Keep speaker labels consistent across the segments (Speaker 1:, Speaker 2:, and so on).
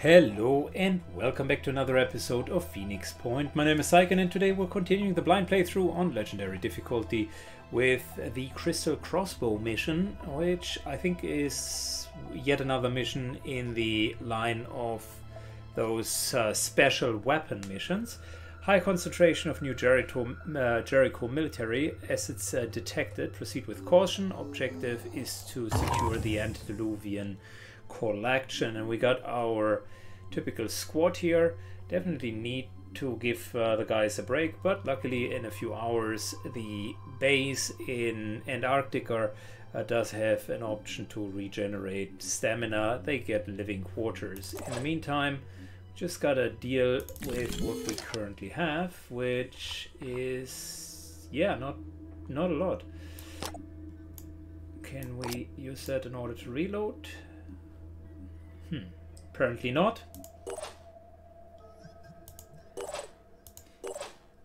Speaker 1: Hello and welcome back to another episode of Phoenix Point. My name is Syken and today we're continuing the blind playthrough on Legendary difficulty with the Crystal Crossbow mission, which I think is yet another mission in the line of those uh, special weapon missions. High concentration of new Jericho, uh, Jericho military assets uh, detected. Proceed with caution. Objective is to secure the antediluvian collection and we got our typical squad here. Definitely need to give uh, the guys a break but luckily in a few hours the base in Antarctica uh, does have an option to regenerate stamina. They get living quarters. In the meantime just gotta deal with what we currently have which is yeah not not a lot. Can we use that in order to reload Hmm. Apparently not.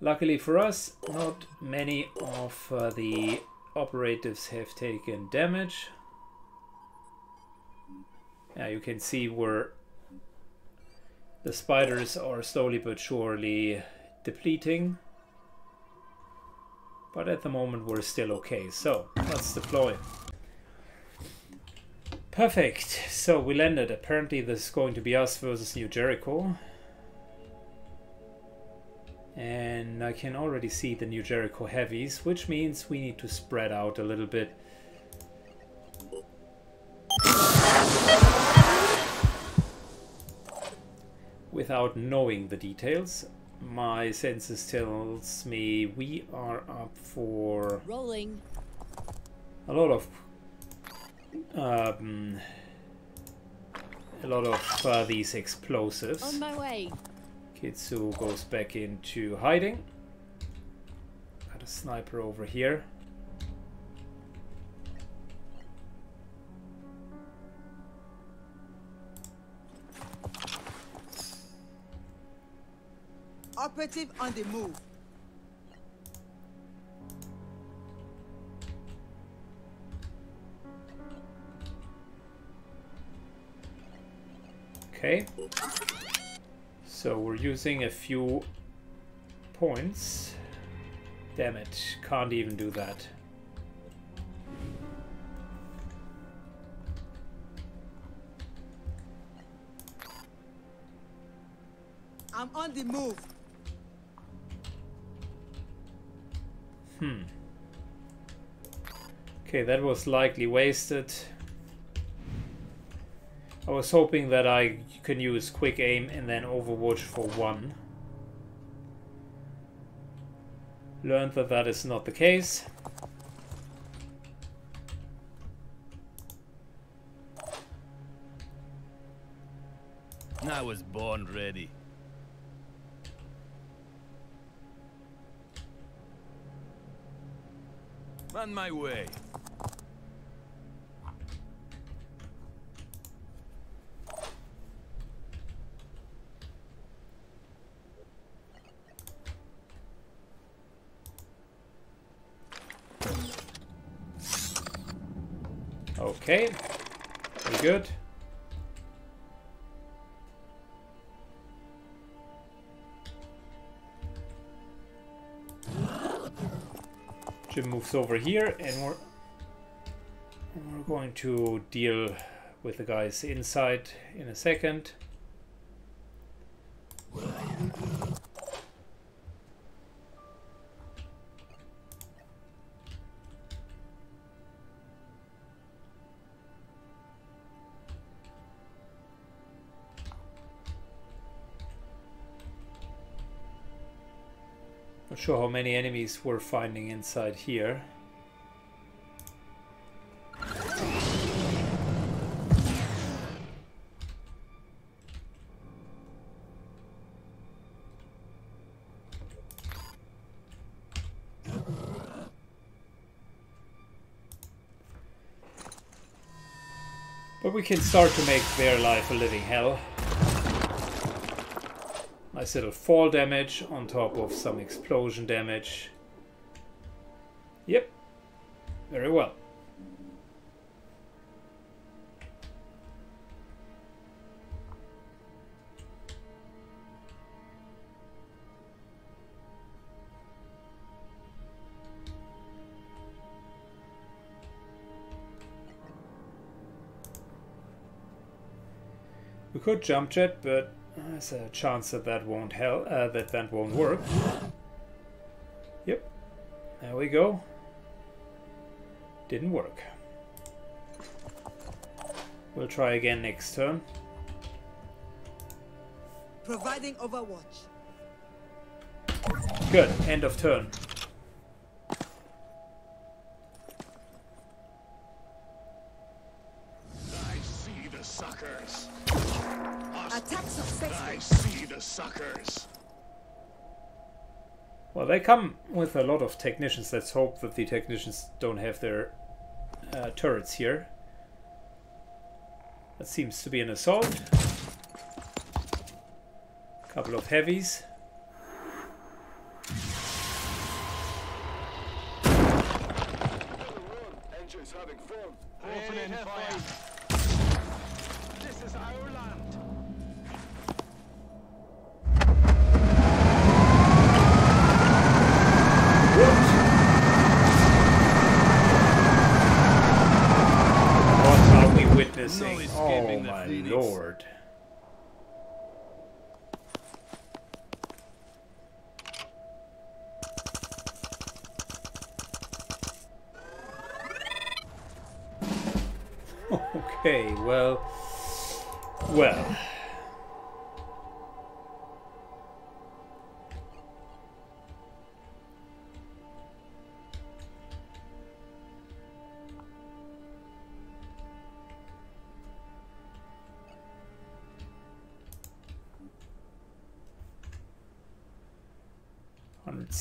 Speaker 1: Luckily for us, not many of uh, the operatives have taken damage. Yeah, you can see where the spiders are slowly but surely depleting. But at the moment we're still okay. So, let's deploy. Perfect. So we landed. Apparently this is going to be us versus New Jericho. And I can already see the New Jericho heavies, which means we need to spread out a little bit. Without knowing the details, my senses tells me we are up for
Speaker 2: rolling
Speaker 1: a lot of um, a lot of uh, these explosives.
Speaker 2: On my way.
Speaker 1: Kitsu goes back into hiding. Got a sniper over here.
Speaker 3: Operative on the move.
Speaker 1: Okay. So we're using a few points. Damn it, can't even do that.
Speaker 3: I'm on the move.
Speaker 1: Hmm. Okay, that was likely wasted. I was hoping that I can use quick aim and then overwatch for one. Learned that that is not the case.
Speaker 4: I was born ready. On my way.
Speaker 1: Okay, very good. Jim moves over here and we're we're going to deal with the guys inside in a second. Sure how many enemies we're finding inside here. But we can start to make their life a living hell a set fall damage on top of some explosion damage. Yep, very well. We could jump jet, but there's a chance that that won't help. Uh, that that won't work. Yep. There we go. Didn't work. We'll try again next turn.
Speaker 3: Providing overwatch.
Speaker 1: Good. End of turn. They come with a lot of technicians. Let's hope that the technicians don't have their uh, turrets here. That seems to be an assault. Couple of heavies.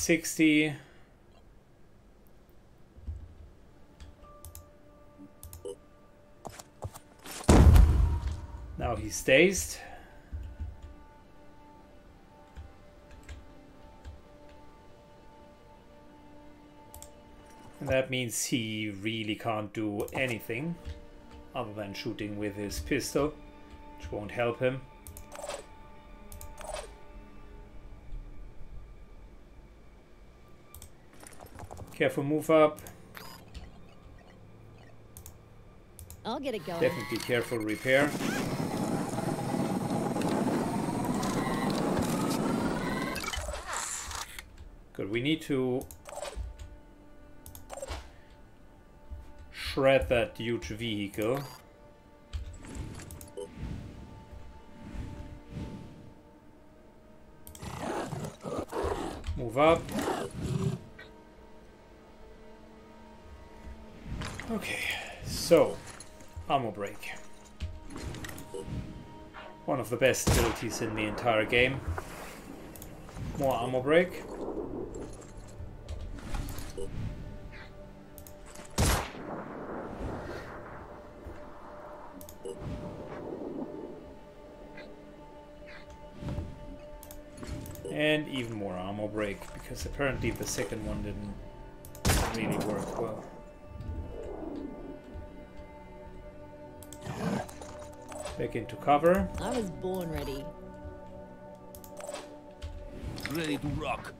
Speaker 1: 60. Now he's stazed. And that means he really can't do anything other than shooting with his pistol, which won't help him. Careful move up.
Speaker 5: I'll get it going.
Speaker 1: Definitely careful repair. Good, we need to shred that huge vehicle. Move up. Okay, so Armor break. One of the best abilities in the entire game. More armor break. And even more armor break, because apparently the second one didn't really work well. Back into cover.
Speaker 5: I was born ready.
Speaker 4: Ready to rock.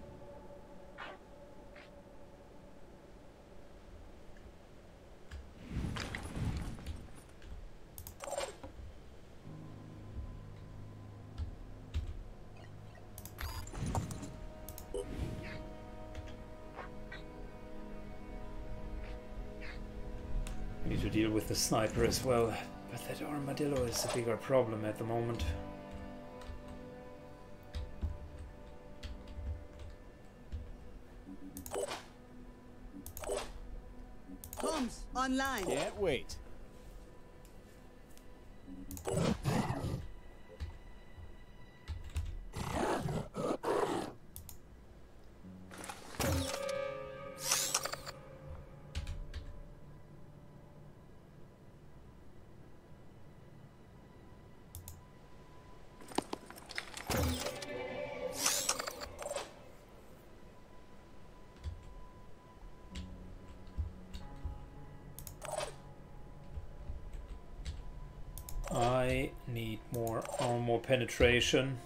Speaker 1: Need to deal with the sniper as well. But that armadillo is a bigger problem at the moment.
Speaker 3: Comms online.
Speaker 2: Can't wait.
Speaker 1: Penetration.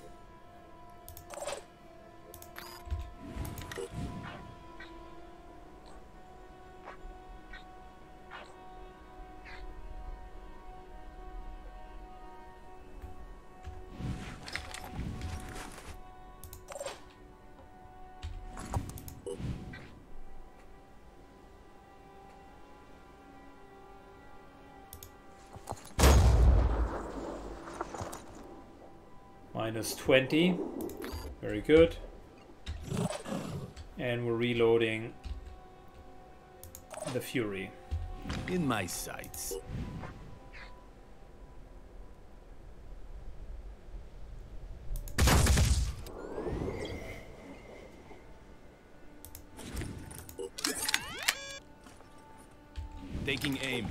Speaker 1: Minus 20. Very good. And we're reloading the Fury.
Speaker 4: In my sights. Taking aim.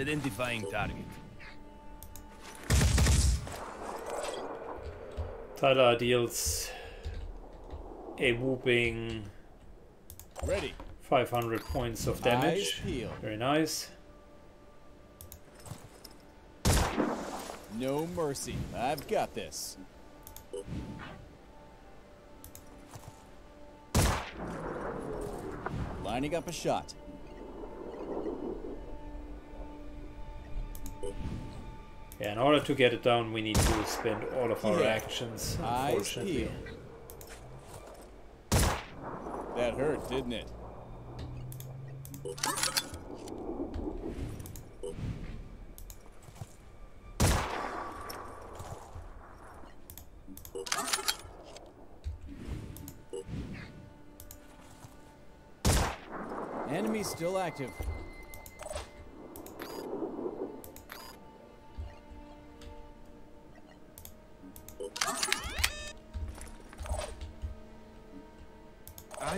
Speaker 4: Identifying target.
Speaker 1: Tyler deals a whooping
Speaker 6: Ready.
Speaker 1: 500 points of damage.
Speaker 6: peeled.
Speaker 1: Very nice.
Speaker 6: No mercy. I've got this. Lining up a shot.
Speaker 1: Yeah, in order to get it down, we need to spend all of our
Speaker 6: Yeah.
Speaker 1: actions, unfortunately.
Speaker 6: That hurt, didn't it? Enemy still active.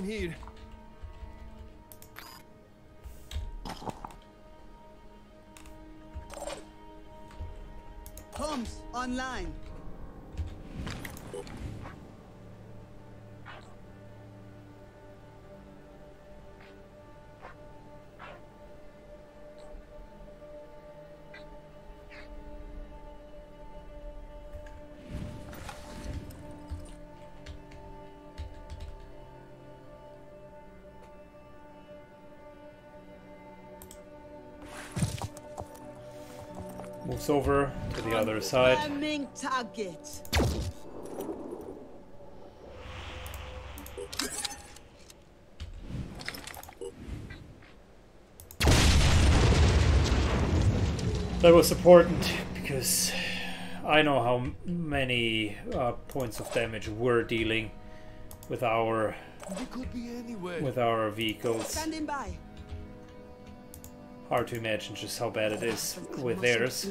Speaker 4: I'm
Speaker 1: Moves over to the other side.
Speaker 3: Target.
Speaker 1: That was important because I know how many uh, points of damage we're dealing with our
Speaker 4: could be
Speaker 1: with our vehicles.
Speaker 3: Standing by.
Speaker 1: Hard to imagine just how bad it is with theirs.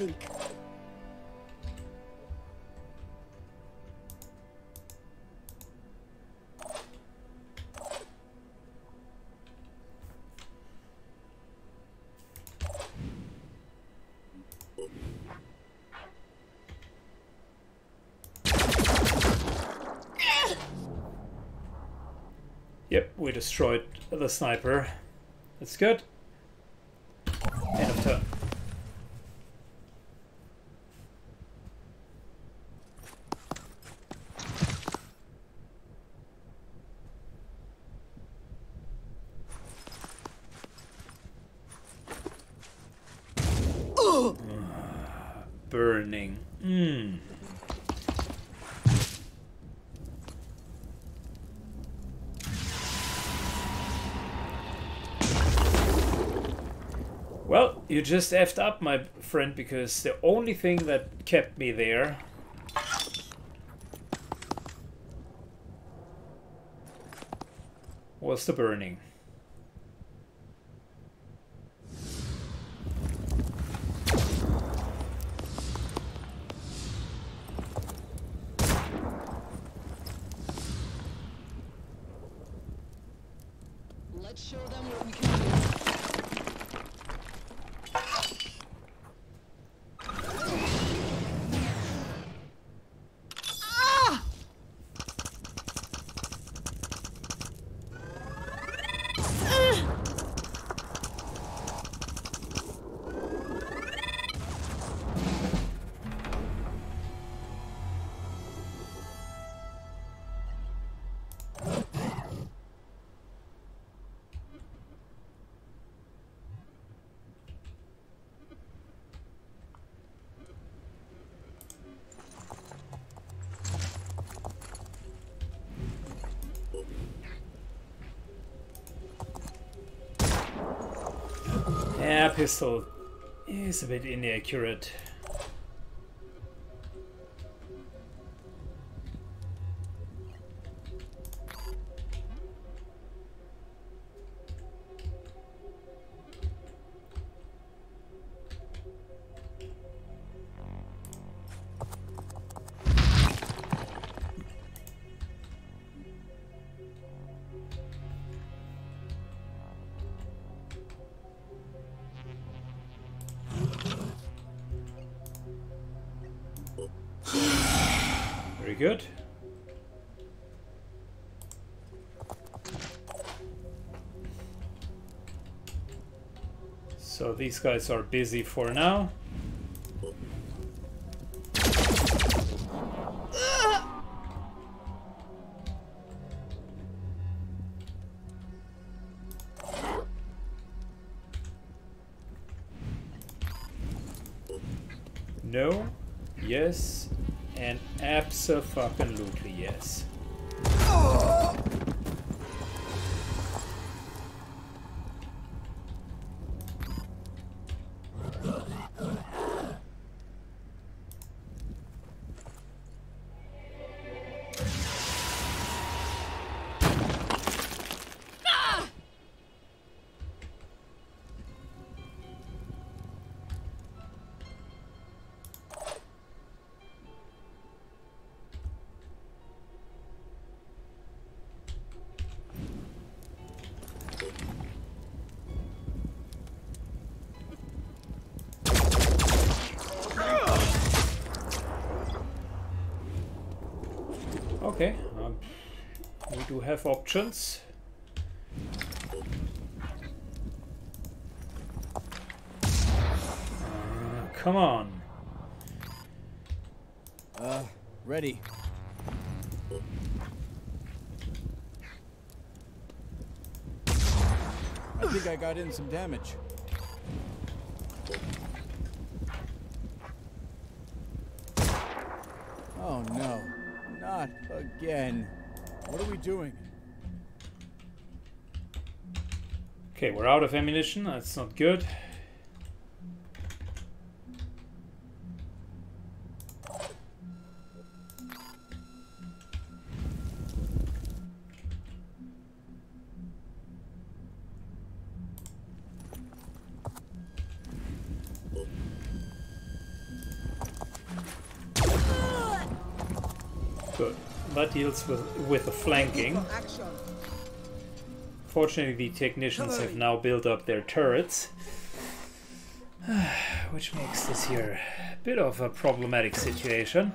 Speaker 1: Yep, we destroyed the sniper. That's good. End of turn. Burning. Mm. Well, you just effed up, my friend, because the only thing that kept me there was the burning. Pistol is a bit inaccurate. Good. So these guys are busy for now. Absolutely yes. Have options. Uh, come on.
Speaker 6: Uh, ready. I think I got in some damage. Oh no, not again. What are we doing?
Speaker 1: Okay, we're out of ammunition. That's not good. Good. That deals with with the flanking.
Speaker 3: For.
Speaker 1: Fortunately, the technicians have now built up their turrets, which makes this here a bit of a problematic situation.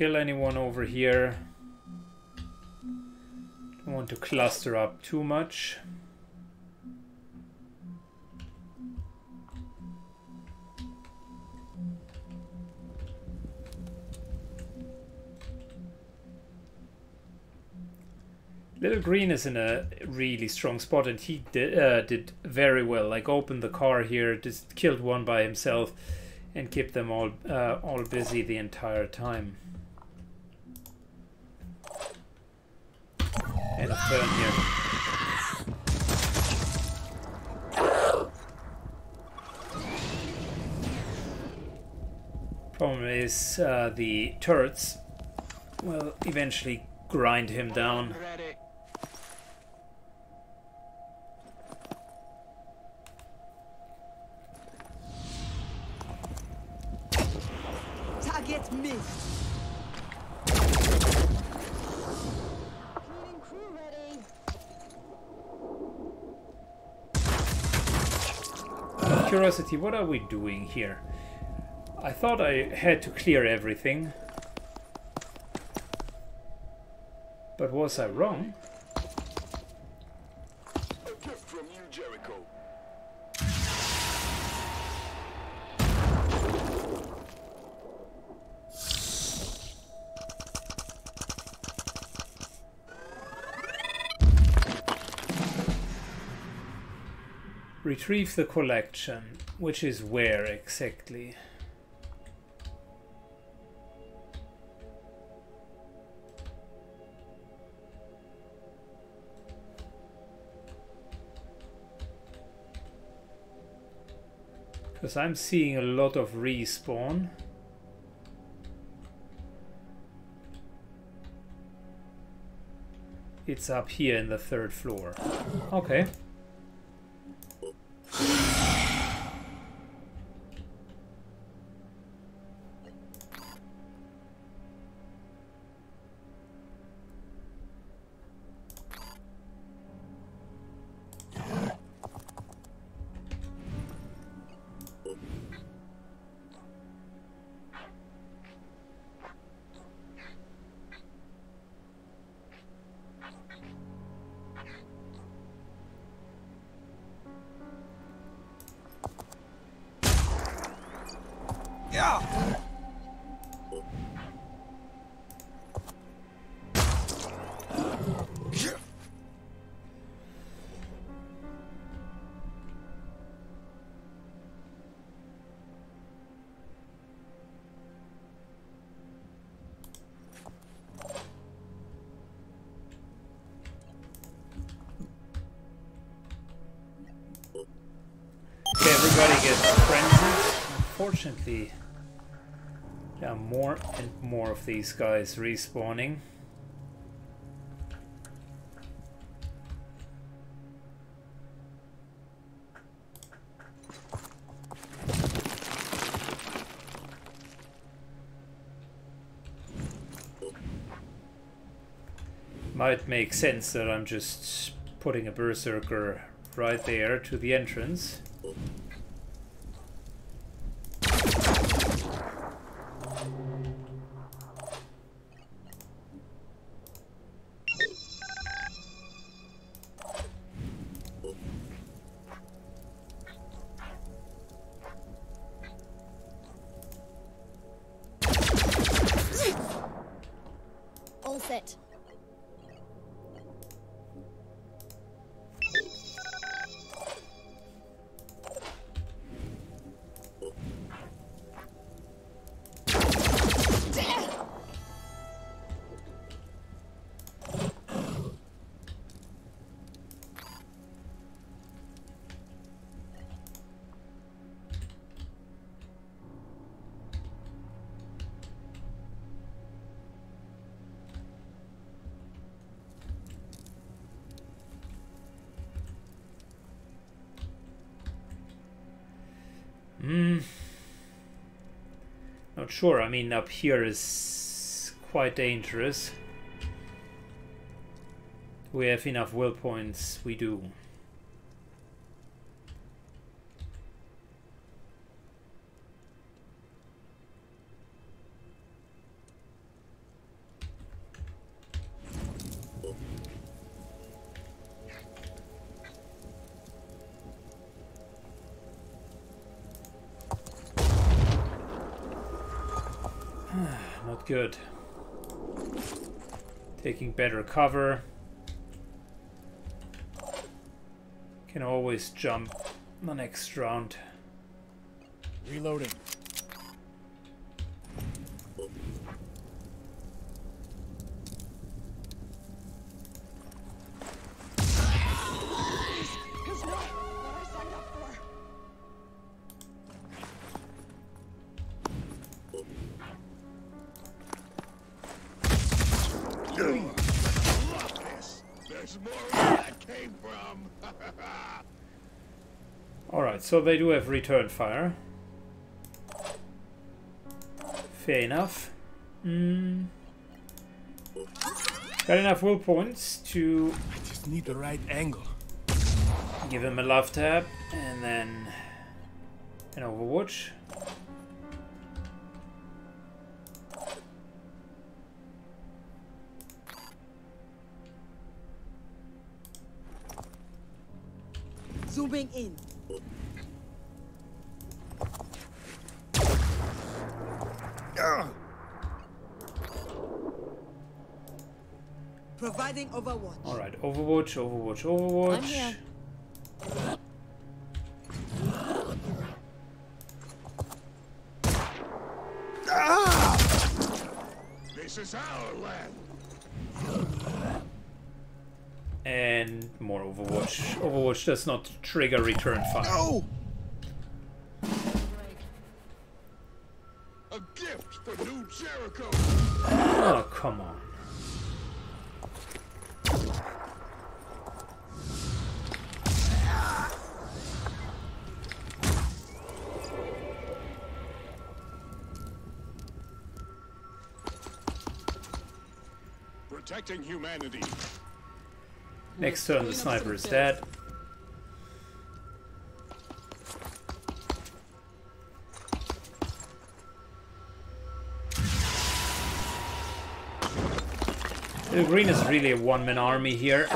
Speaker 1: Kill anyone over here. Don't want to cluster up too much. Little Green is in a really strong spot, and he did, uh, did very well. Like opened the car here, just killed one by himself, and kept them all uh, all busy the entire time. Of turn here. Problem is uh, the turrets will eventually grind him down. What are we doing here? I thought I had to clear everything. But was I wrong?
Speaker 2: A gift from you, Jericho.
Speaker 1: Retrieve the collection which is where exactly? Because I'm seeing a lot of respawn. It's up here in the third floor. Okay. Unfortunately, there are more and more of these guys respawning. Might make sense that I'm just putting a berserker right there to the entrance. Sure. I mean, up here is quite dangerous. We have enough will points. We do. Good. Taking better cover. Can always jump the next round.
Speaker 6: Reloading.
Speaker 1: So they do have return fire. Fair enough. Mm. Got enough will points to I
Speaker 4: Just need the right angle.
Speaker 1: give him a love tap and then an overwatch.
Speaker 3: Zooming in. Providing Overwatch.
Speaker 1: Alright, Overwatch, Overwatch, Overwatch.
Speaker 5: I'm here. Ah!
Speaker 2: This is our land.
Speaker 1: And more Overwatch. Overwatch does not trigger return fire.
Speaker 2: No! Humanity.
Speaker 1: Next turn, the sniper is dead. The green is really a one-man army here.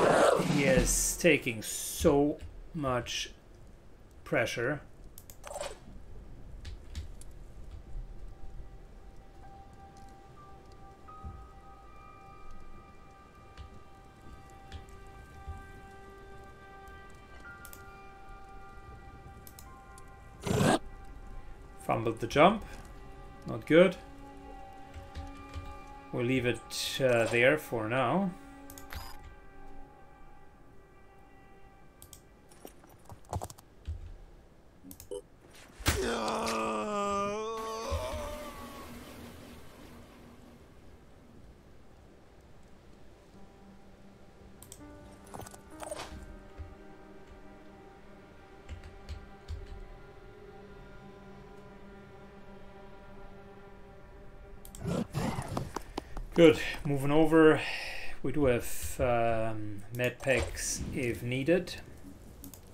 Speaker 1: He is taking so much pressure. Fumbled the jump. Not good. We'll leave it uh, there for now. Good. Moving over, we do have um, med packs if needed.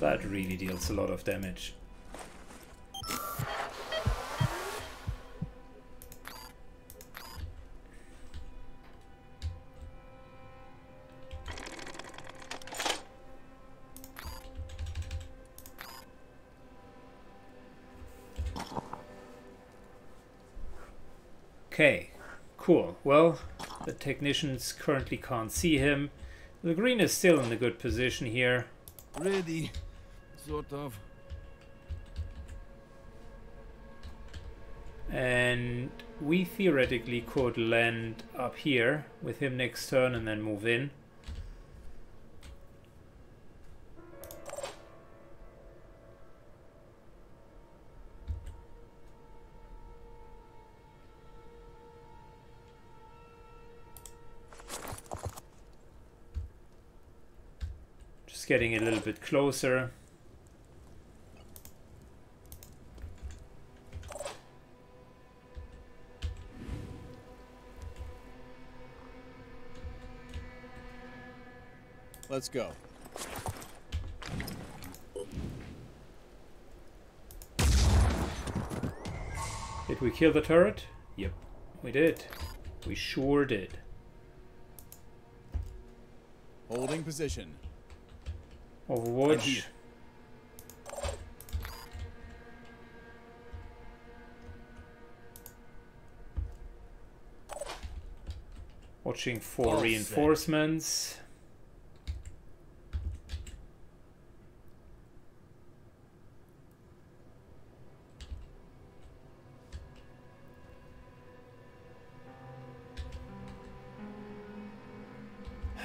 Speaker 1: that really deals a lot of damage. Cool. Well, the technicians currently can't see him. The green is still in a good position here.
Speaker 4: Ready. Sort of.
Speaker 1: And we theoretically could land up here with him next turn and then move in. Getting a little bit closer.
Speaker 6: Let's go.
Speaker 1: Did we kill the turret? Yep, we did. We sure did.
Speaker 6: Holding position.
Speaker 1: Overwatch.
Speaker 6: here.
Speaker 1: Watching for reinforcements.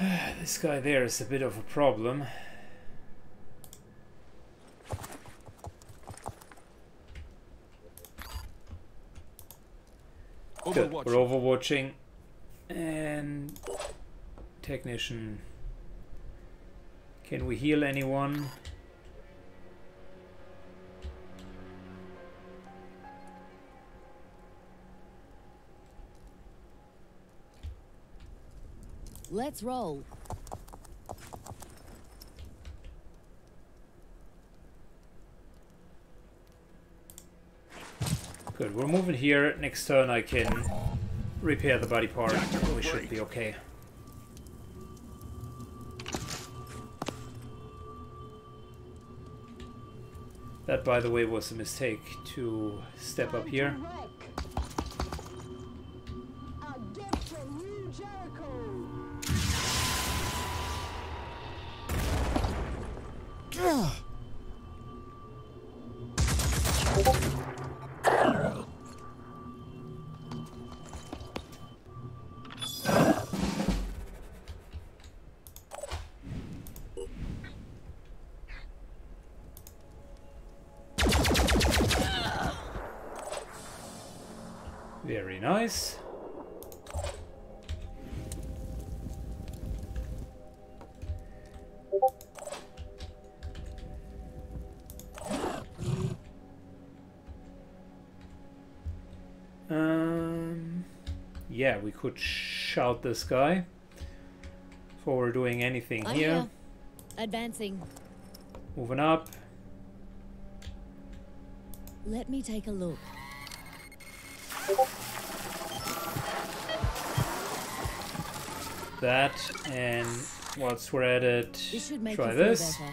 Speaker 1: this guy there is a bit of a problem. Good.
Speaker 4: Overwatch.
Speaker 1: We're overwatching. And technician. Can we heal anyone?
Speaker 5: Let's roll.
Speaker 1: Good. We're moving here. Next turn I can repair the body part. We should be okay. That, by the way, was a mistake to step up here. Could shout this guy before we're doing anything
Speaker 5: I'm
Speaker 1: here.
Speaker 5: here. Advancing.
Speaker 1: Moving up.
Speaker 5: Let me take a look.
Speaker 1: That and whilst we're at it,
Speaker 5: This
Speaker 1: try this.
Speaker 5: better.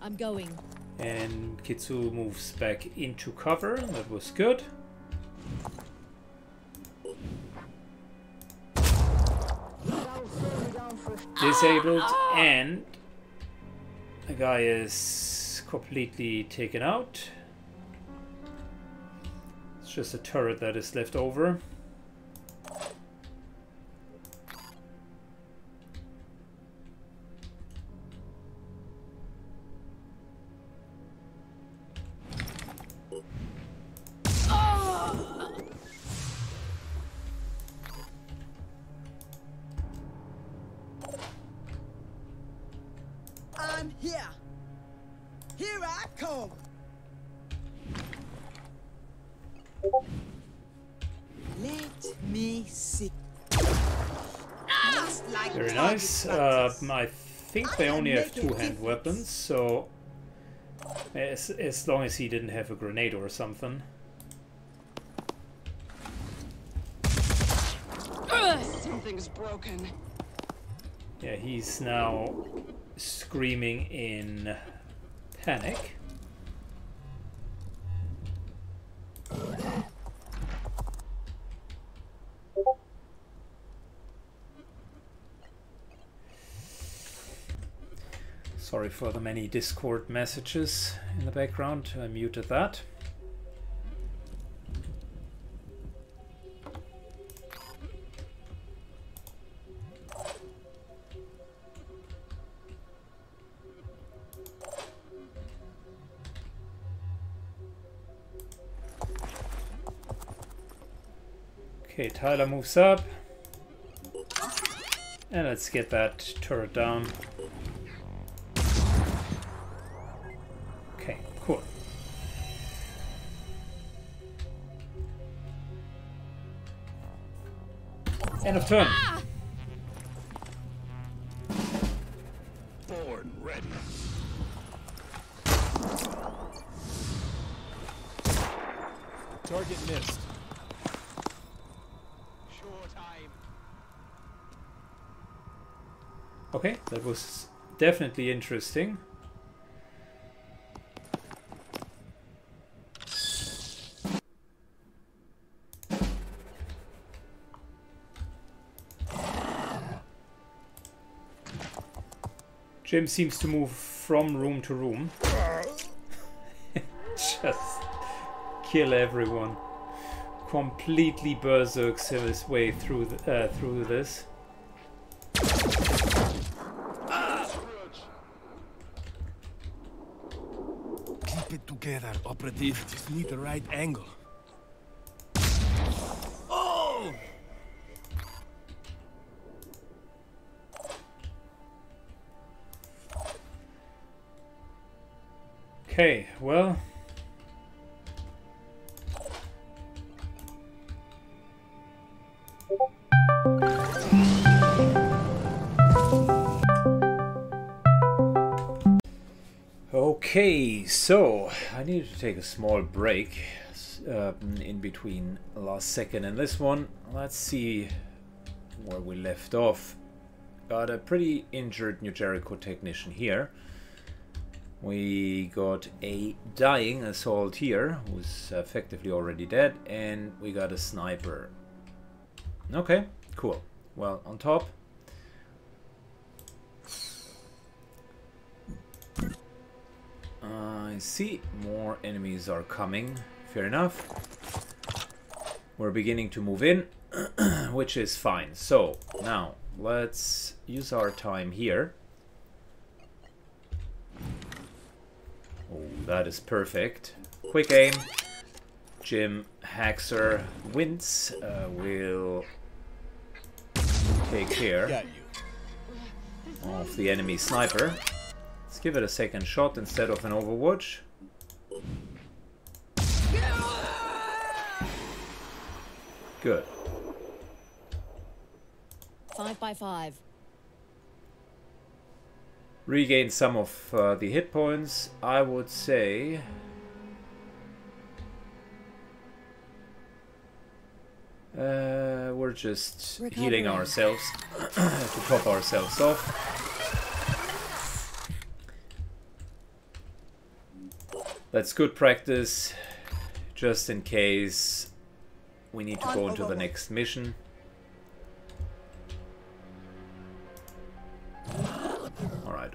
Speaker 5: I'm going.
Speaker 1: And Kitsu moves back into cover. That was good. Disabled and the guy is completely taken out. It's just a turret that is left over. Weapons, so as, as long as he didn't have a grenade or something.
Speaker 7: Something's broken.
Speaker 1: Yeah, he's now screaming in panic. Sorry for the many Discord messages in the background. I muted that. Okay, Tyler moves up. And let's get that turret down. End of turn.
Speaker 4: Forward, ready.
Speaker 6: Target missed.
Speaker 2: Short time.
Speaker 1: Okay, that was definitely interesting. Jim seems to move from room to room. Just kill everyone. Completely berserks his way through the, uh, through this.
Speaker 4: Keep it together, operative. Just need the right angle.
Speaker 1: Okay, well. Okay, so I needed to take a small break uh, in between last second and this one. Let's see where we left off. Got a pretty injured New Jericho technician here. We got a dying assault here, who's effectively already dead, and we got a sniper. Okay, cool. Well, on top. I see more enemies are coming. Fair enough. We're beginning to move in, which is fine. So, now, let's use our time here That is perfect. Quick aim. Jim Haxer wins. Uh, will take care of the enemy sniper. Let's give it a second shot instead of an Overwatch. Good.
Speaker 5: Five by five.
Speaker 1: Regain some of uh, the hit points. I would say. Uh, we're just healing ourselves to top ourselves off. That's good practice, just in case we need to go into the next mission.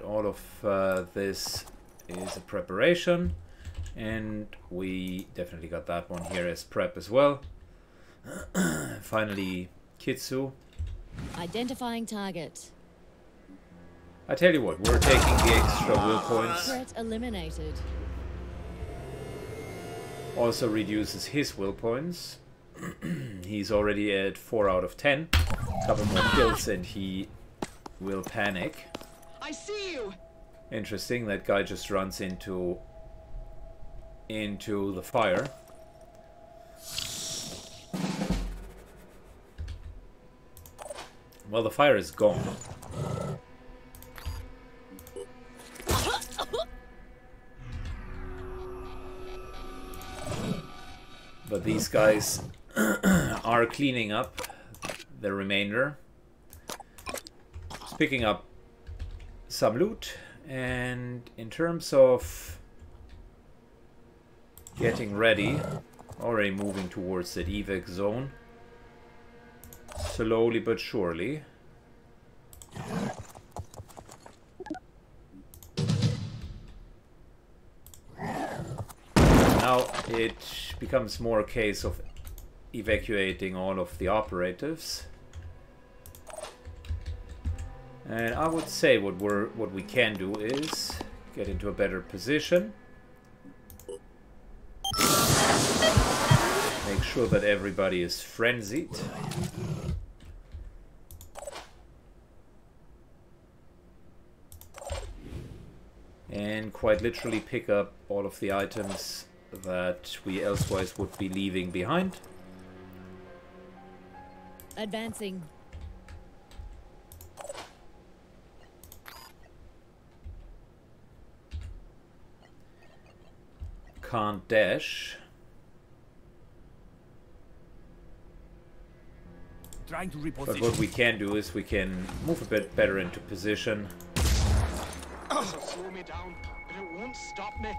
Speaker 1: All of uh, this is a preparation, and we definitely got that one here as prep as well. Finally, Kitsu.
Speaker 5: Identifying target.
Speaker 1: I tell you what, we're taking the extra will points.
Speaker 5: Threat eliminated.
Speaker 1: Also reduces his will points. He's already at 4 out of 10. A Couple more kills and he will panic.
Speaker 7: I see you.
Speaker 1: Interesting, that guy just runs into into the fire. Well, the fire is gone. But these guys are cleaning up the remainder. Just picking up some loot and in terms of getting ready already moving towards that evac zone slowly but surely. Now it becomes more a case of evacuating all of the operatives and I would say what we're what we can do is get into a better position. Make sure that everybody is frenzied. And quite literally pick up all of the items that we elsewise would be leaving behind.
Speaker 5: Advancing.
Speaker 1: Can't dash.
Speaker 4: Trying to
Speaker 1: But what we can do is we can move a bit better into position.
Speaker 2: Slow me down, but it won't stop me.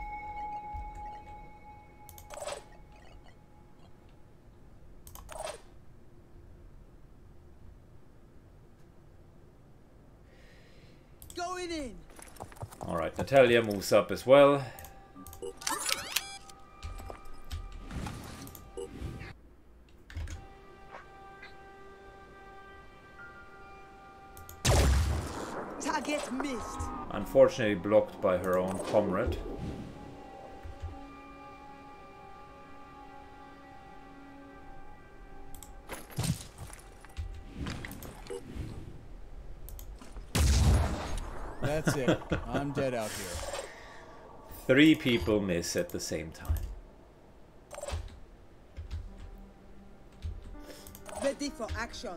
Speaker 3: Going in.
Speaker 1: Alright, Natalia moves up as well. Unfortunately blocked by her own comrade.
Speaker 6: That's it. I'm dead out here.
Speaker 1: Three people miss at the same time.
Speaker 3: Ready for action.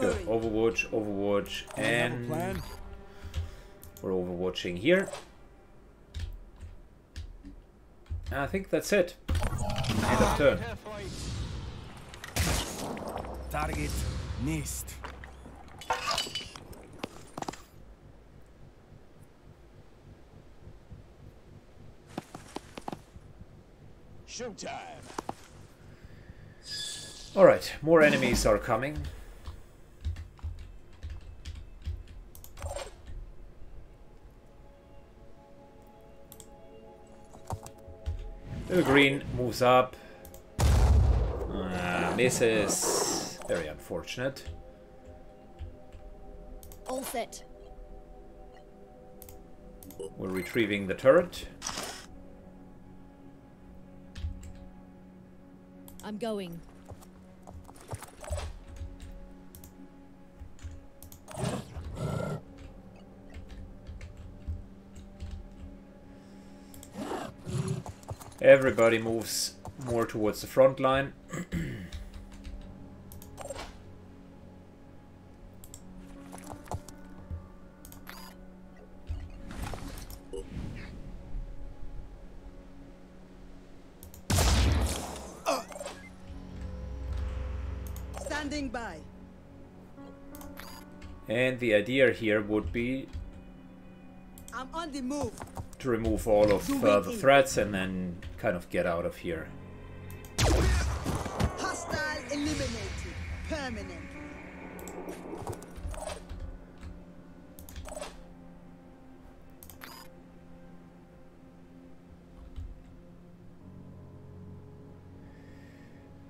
Speaker 1: Good. Overwatch, Overwatch,
Speaker 6: Have
Speaker 1: and we're overwatching here. And I think that's it. End of turn.
Speaker 4: Target missed.
Speaker 6: Showtime.
Speaker 1: Alright, more enemies are coming. Little green moves up. Ah, misses. Very unfortunate.
Speaker 5: All set.
Speaker 1: We're retrieving the turret.
Speaker 5: I'm going.
Speaker 1: Everybody moves more towards the front line.
Speaker 3: Standing by.
Speaker 1: And the idea here would be
Speaker 3: I'm on the move.
Speaker 1: To remove all of uh, the threats and then kind of get out of here.
Speaker 3: Hostile eliminated. Permanently.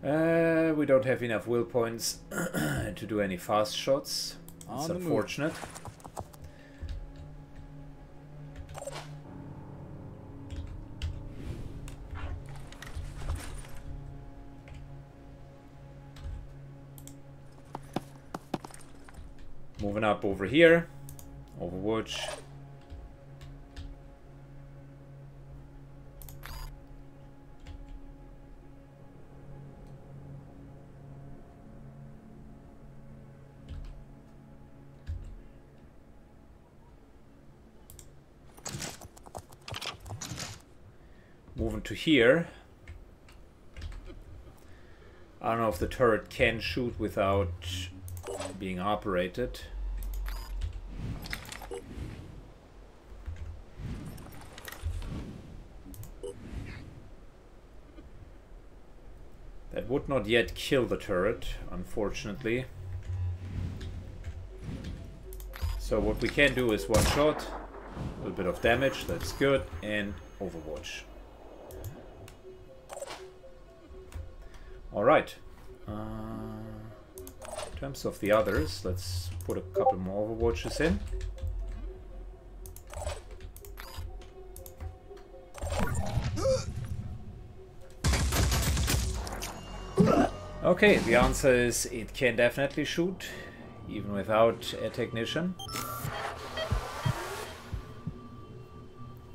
Speaker 1: Uh, we don't have enough will points to do any fast shots. It's
Speaker 6: unfortunate. move.
Speaker 1: Moving up over here. Overwatch. Moving to here. I don't know if the turret can shoot without being operated. That would not yet kill the turret, unfortunately. So what we can do is one shot, a little bit of damage, that's good, and Overwatch. Alright. Uh, terms of the others, let's put a couple more Overwatches in. Okay, the answer is it can definitely shoot, even without a technician.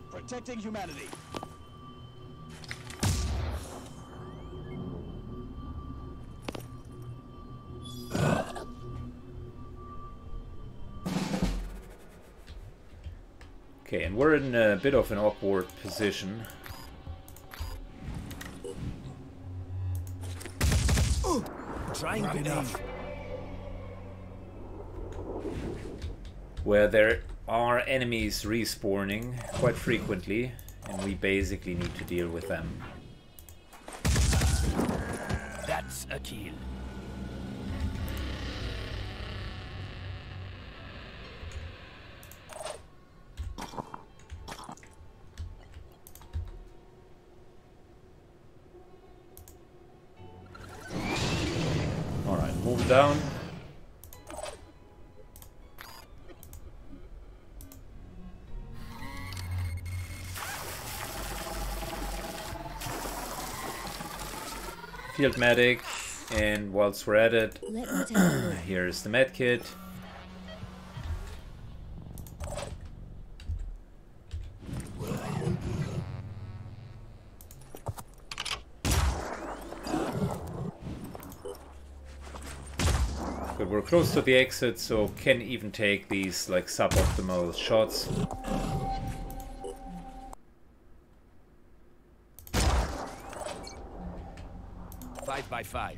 Speaker 6: Protecting humanity.
Speaker 1: We're in a bit of an awkward position.
Speaker 4: Trying grenade.
Speaker 1: where there are enemies respawning quite frequently, and we basically need to deal with them.
Speaker 4: That's a kill.
Speaker 1: Field medic, and whilst we're at it,
Speaker 5: Let me take a look.
Speaker 1: here's the med kit. But we're close to the exit, so can even take these like suboptimal shots.
Speaker 4: By five.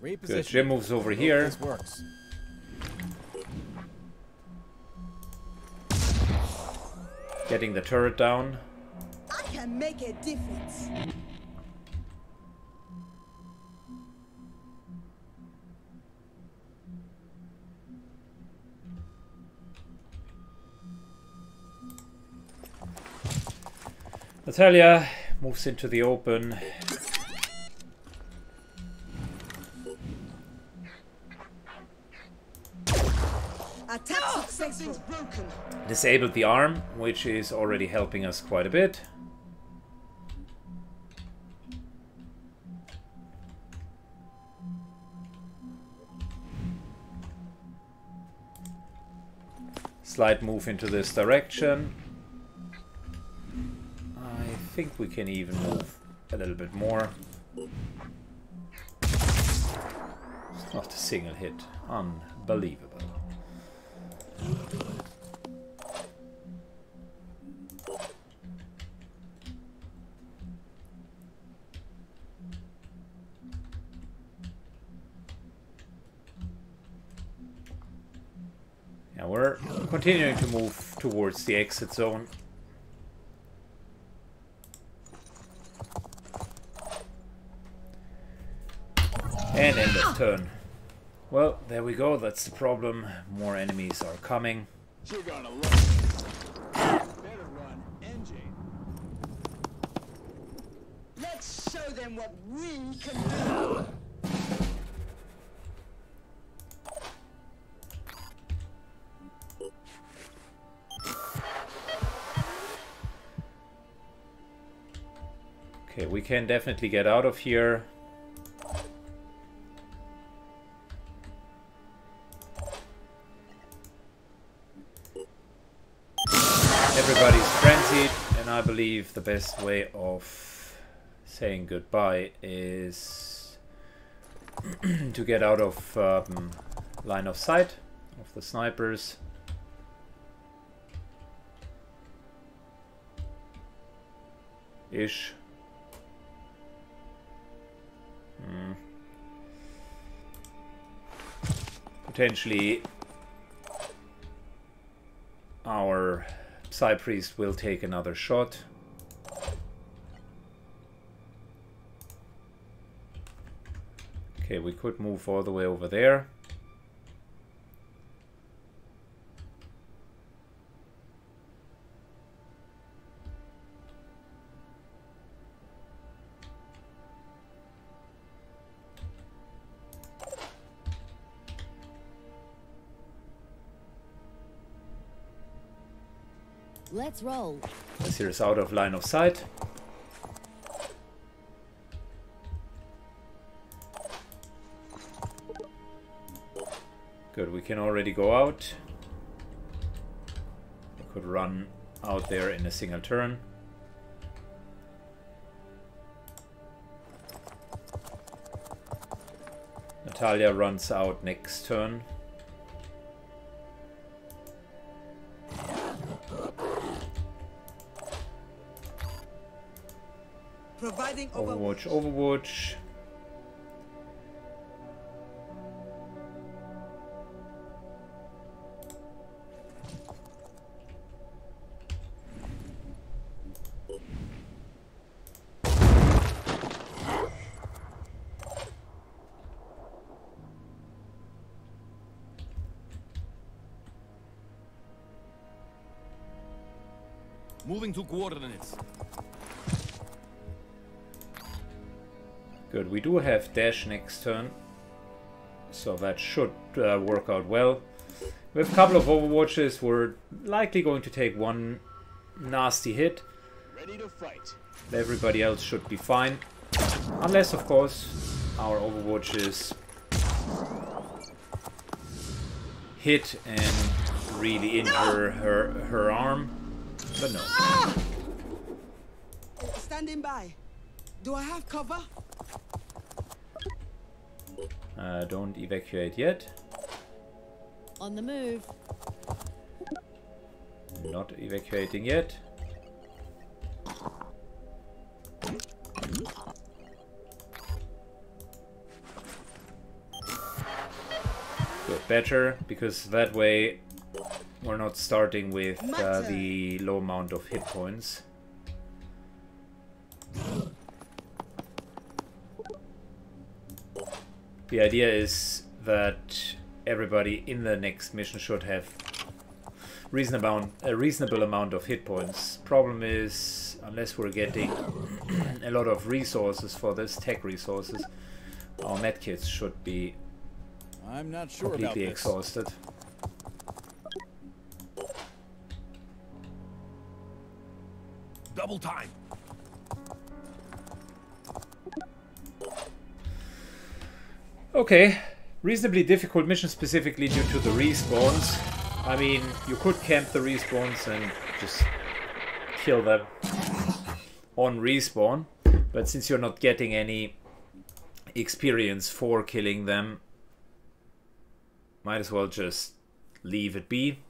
Speaker 6: Reposition.
Speaker 1: Good. Jim moves over here.
Speaker 6: This works.
Speaker 1: getting the turret down.
Speaker 3: I can make a difference.
Speaker 1: Natalia moves into the open.
Speaker 3: Attack oh,
Speaker 7: something's broken.
Speaker 1: Disabled the arm, which is already helping us quite a bit. Slight move into this direction. I think we can even move a little bit more. It's not a single hit. Unbelievable. Continuing to move towards the exit zone. And end of turn. Well, there we go. That's the problem. More enemies are coming.
Speaker 2: You're gonna. Better run, NJ.
Speaker 7: Let's show them what we can do.
Speaker 1: Can definitely get out of here. Everybody's frenzied, and I believe the best way of saying goodbye is to get out of um, line of sight of the snipers. Ish. Potentially our Psy Priest will take another shot. Okay, we could move all the way over there.
Speaker 5: Let's roll.
Speaker 1: Azir is out of line of sight. Good, we can already go out. We could run out there in a single turn. Natalia runs out next turn.
Speaker 3: Overwatch.
Speaker 1: Overwatch.
Speaker 4: Moving to coordinates.
Speaker 1: Dash next turn, so that should uh, work out well. We have a couple of overwatches, we're likely going to take one nasty hit.
Speaker 2: Ready to fight.
Speaker 1: Everybody else should be fine. Unless, of course, our overwatches hit and really injure her, her arm. But no.
Speaker 3: Standing by. Do I have cover?
Speaker 1: Uh, don't evacuate yet.
Speaker 5: On the move.
Speaker 1: Not evacuating yet. Good, better, because that way we're not starting with uh, the low amount of hit points. The idea is that everybody in the next mission should have reasonable a reasonable amount of hit points. Problem is, unless we're getting a lot of resources for this, tech resources, our medkits should be
Speaker 6: I'm not sure
Speaker 1: completely exhausted.
Speaker 4: Double time.
Speaker 1: Okay, reasonably difficult mission specifically due to the respawns. I mean, you could camp the respawns and just kill them on respawn, but since you're not getting any experience for killing them, might as well just leave it be.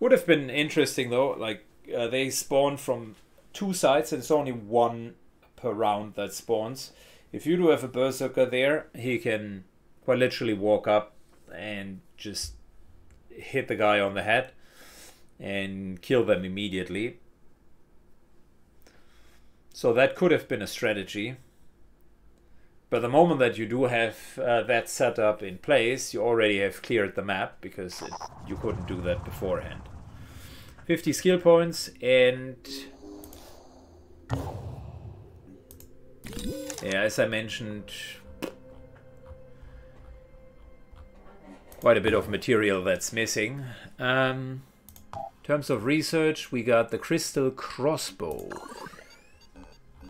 Speaker 1: Would have been interesting though, like uh, they spawn from two sides and it's only one per round that spawns. If you do have a berserker there, he can quite literally walk up and just hit the guy on the head and kill them immediately. So that could have been a strategy. But the moment that you do have uh, that setup in place, you already have cleared the map because it, you couldn't do that beforehand. 50 skill points and yeah, as I mentioned, quite a bit of material that's missing. Um, in terms of research, we got the crystal crossbow,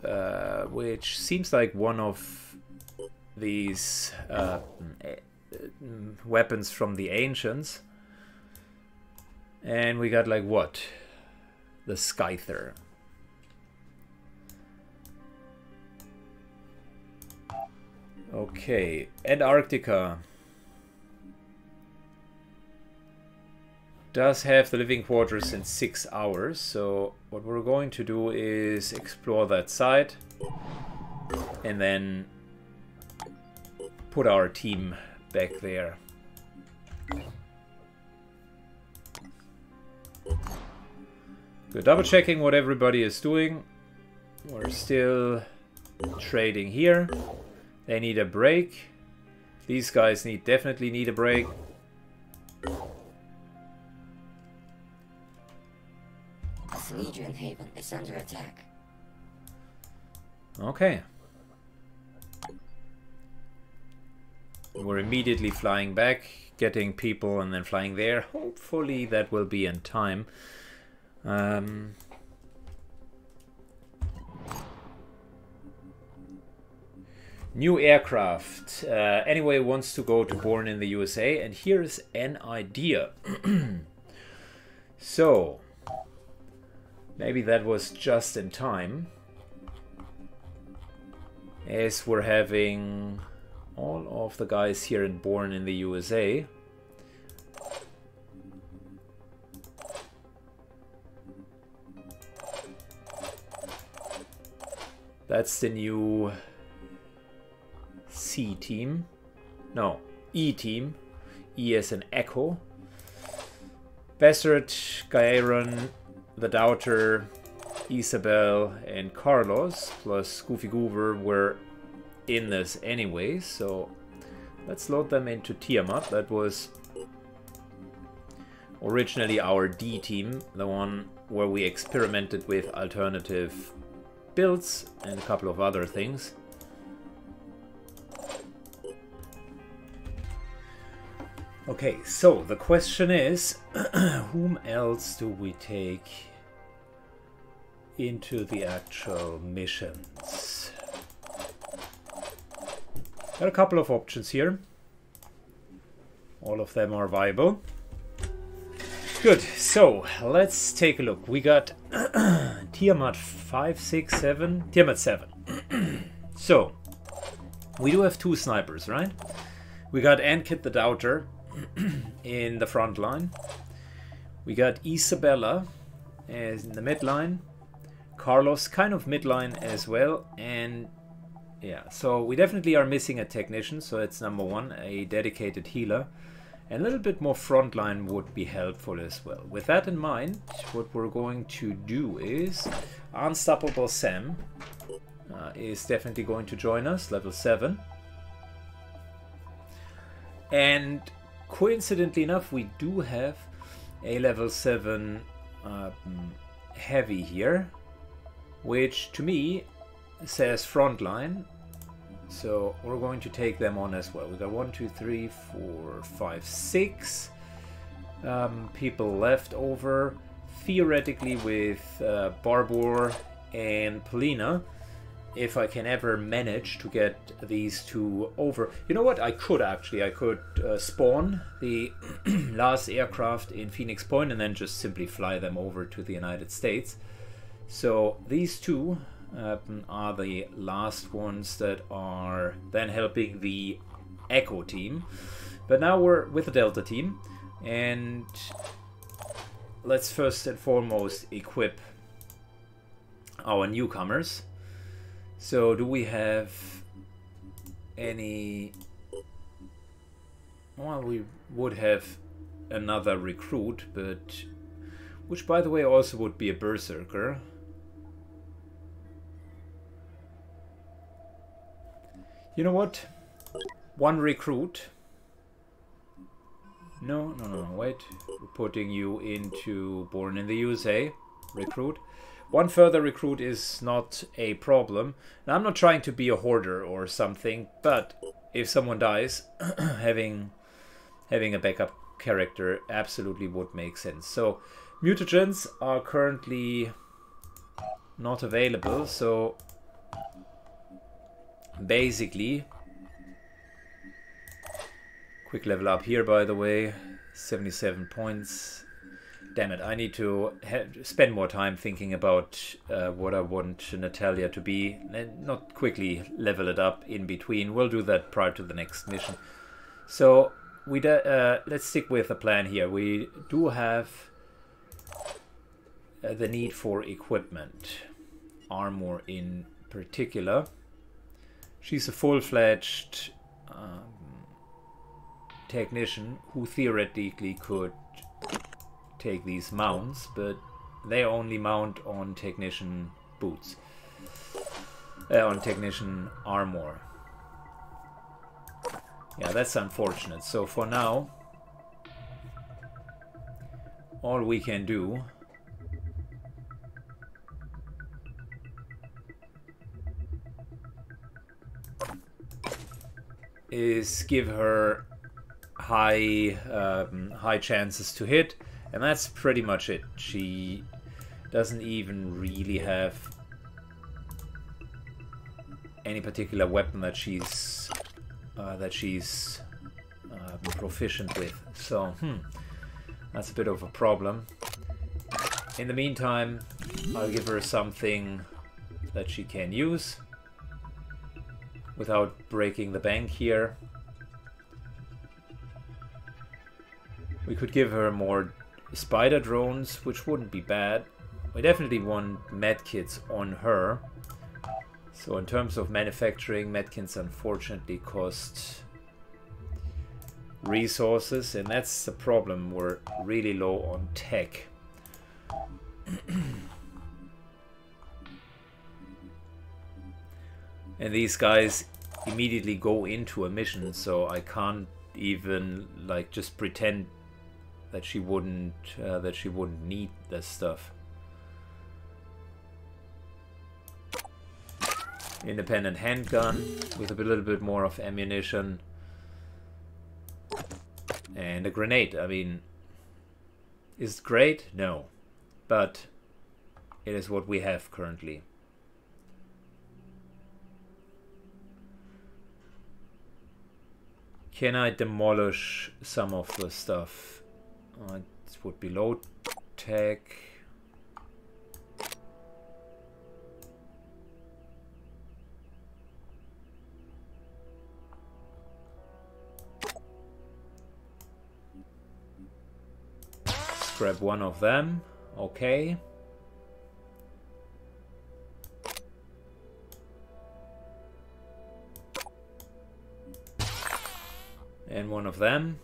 Speaker 1: uh, which seems like one of these uh, weapons from the ancients. And we got like what? The Scyther. Okay, Antarctica does have the living quarters in six hours, so what we're going to do is explore that site and then put our team back there. Good, double checking what everybody is doing. We're still trading here. They need a break. These guys need definitely need a break.
Speaker 8: Legion Haven is under attack.
Speaker 1: Okay. We're immediately flying back, getting people and then flying there. Hopefully that will be in time. Um, new aircraft. Uh, anyway, wants to go to Born in the USA, and here's an idea. so, maybe that was just in time. As we're having all of the guys here in Born in the USA. That's the new C team. No, E team. E as an Echo. Bessert, Gairon, the Doubter, Isabel, and Carlos, plus Goofy Goober were in this anyway, so let's load them into Tiamat. That was originally our D team, the one where we experimented with alternative builds and a couple of other things. Okay, so the question is, whom else do we take into the actual missions? Got a couple of options here. All of them are viable. Good, so let's take a look. We got Tiamat 5, 6, 7, Tiamat 7. so, we do have two snipers, right? We got Ankit the Doubter in the front line. We got Isabella as in the mid line. Carlos kind of midline as well. And yeah, so we definitely are missing a technician. So it's number one, a dedicated healer. And a little bit more frontline would be helpful as well. With that in mind, what we're going to do is Unstoppable Sam uh, is definitely going to join us, level 7. And coincidentally enough, we do have a level 7 um, heavy here, which to me says frontline. So we're going to take them on as well. We got one, two, three, four, five, six um, people left over. Theoretically, with uh, Barbour and Polina, if I can ever manage to get these two over. You know what? I could actually. I could uh, spawn the last aircraft in Phoenix Point and then just simply fly them over to the United States. So these two um, are the last ones that are then helping the Echo team. But now we're with the Delta team, and let's first and foremost equip our newcomers. So, do we have any? Well, we would have another recruit, but which, by the way, also would be a berserker. You know what? One recruit. No, no, no, wait. Putting you into Born in the USA. Recruit. One further recruit is not a problem. Now, I'm not trying to be a hoarder or something, but if someone dies, having having a backup character absolutely would make sense. So, mutagens are currently not available, so basically quick level up here by the way 77 points damn it I need to spend more time thinking about uh, what I want Natalia to be and not quickly level it up in between. We'll do that prior to the next mission. So we uh, let's stick with the plan here. We do have uh, the need for equipment. Armor in particular. She's a full-fledged um, technician who theoretically could take these mounts, but they only mount on technician boots, uh, on technician armor. Yeah, that's unfortunate. So for now, all we can do is give her high um, high chances to hit, and that's pretty much it. She doesn't even really have any particular weapon that she's uh, that she's uh, proficient with. So, hmm, that's a bit of a problem. In the meantime, I'll give her something that she can use without breaking the bank here. We could give her more spider drones, which wouldn't be bad. We definitely want medkits on her. So in terms of manufacturing, medkits unfortunately cost resources, and that's the problem. We're really low on tech. and these guys immediately go into a mission so I can't even like just pretend that she wouldn't uh, that she wouldn't need this stuff. Independent handgun with a little bit more of ammunition. And a grenade. I mean is it great? No. But it is what we have currently. Can I demolish some of the stuff? Uh, it would be low tech. grab one of them. Okay. and one of them.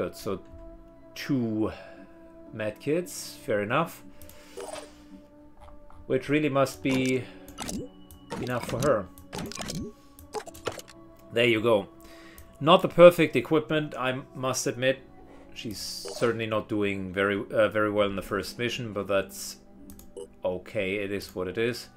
Speaker 1: Good, so two medkits, fair enough. Which really must be enough for her. There you go. Not the perfect equipment, I must admit. She's certainly not doing very uh, very well in the first mission, but that's okay. It is what it is.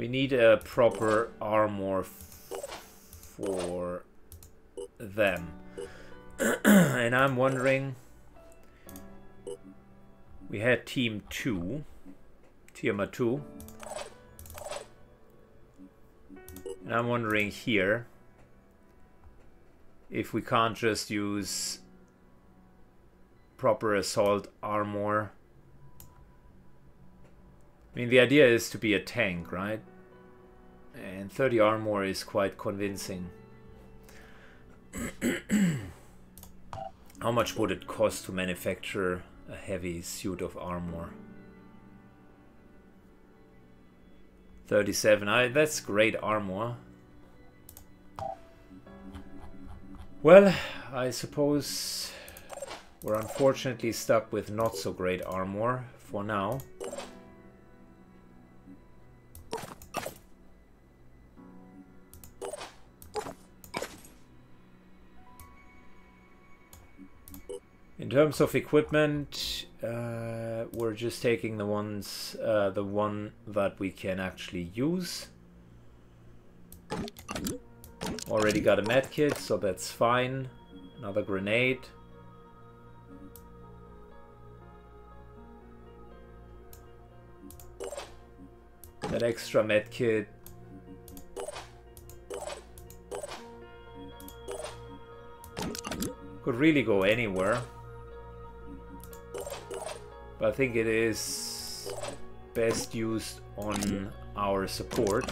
Speaker 1: We need a proper armor for them. and I'm wondering... We had Team 2. Tiamat 2. And I'm wondering here if we can't just use proper assault armor. I mean, the idea is to be a tank, right? And 30 armor is quite convincing. How much would it cost to manufacture a heavy suit of armor? 37. I, that's great armor. Well, I suppose we're unfortunately stuck with not so great armor for now. In terms of equipment, uh, we're just taking the ones, uh, the one that we can actually use. Already got a medkit, so that's fine. Another grenade. That extra medkit could really go anywhere. But I think it is best used on our support.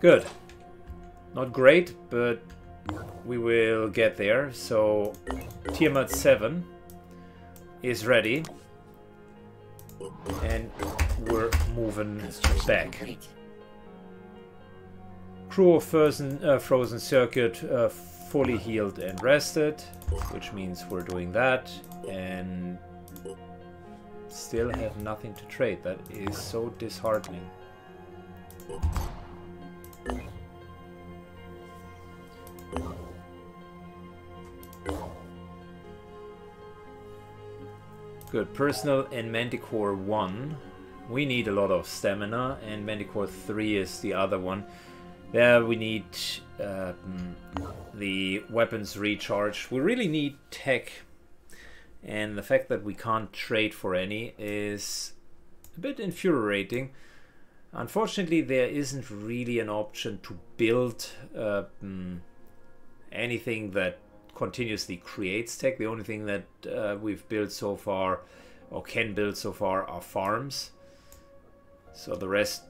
Speaker 1: Good. Not great, but we will get there. So Tiamat 7 is ready. And we're moving back. Crew of Frozen, uh, Frozen Circuit uh, fully healed and rested which means we're doing that and still have nothing to trade. That is so disheartening. Good. Personal and Manticore 1. We need a lot of stamina and Manticore 3 is the other one. There we need uh, the weapons recharge. We really need tech. And the fact that we can't trade for any is a bit infuriating. Unfortunately, there isn't really an option to build uh, anything that continuously creates tech. The only thing that uh, we've built so far, or can build so far, are farms. So the rest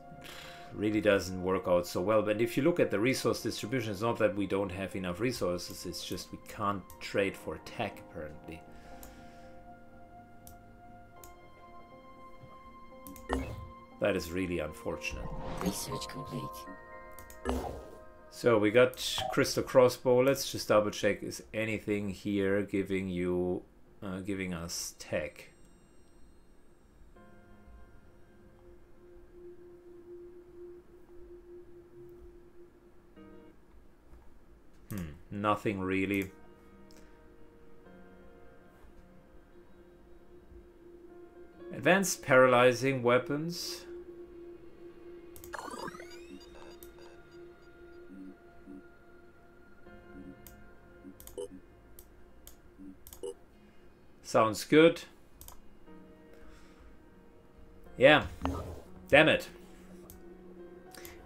Speaker 1: really doesn't work out so well. But if you look at the resource distribution, it's not that we don't have enough resources, it's just we can't trade for tech apparently. That is really unfortunate.
Speaker 8: Research complete.
Speaker 1: So we got crystal crossbow. Let's just double check. Is anything here giving you, uh, giving us tech? Nothing really. Advanced paralyzing weapons. Sounds good. Yeah. Damn it.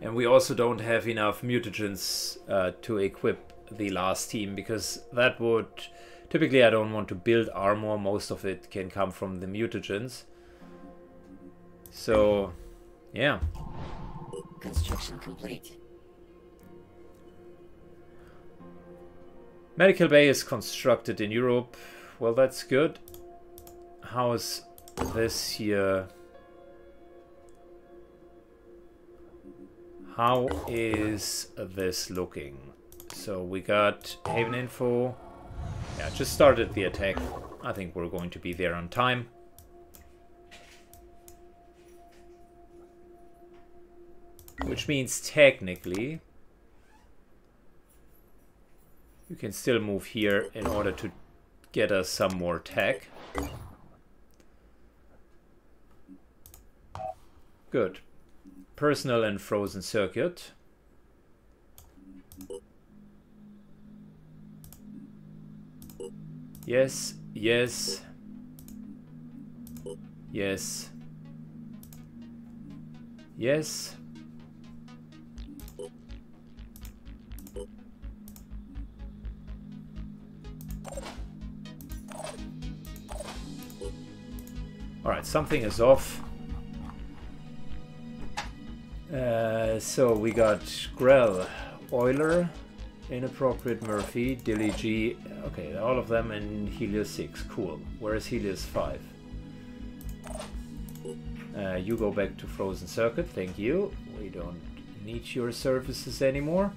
Speaker 1: And we also don't have enough mutagens uh, to equip the last team because that would typically I don't want to build armor most of it can come from the mutagens so yeah
Speaker 8: construction complete
Speaker 1: Medical bay is constructed in Europe. Well, that's good. How's this here? How is this looking? So we got Haven Info. Yeah, just started the attack. I think we're going to be there on time. Which means technically you can still move here in order to get us some more tech. Good. Personal and frozen circuit. Yes, yes. Yes. Yes. Alright, something is off. Uh, so we got Grell, Euler, Inappropriate Murphy, Dilly G. Okay, all of them in Helios 6. Cool. Where is Helios 5? Uh, you go back to Frozen Circuit. Thank you. We don't need your services anymore.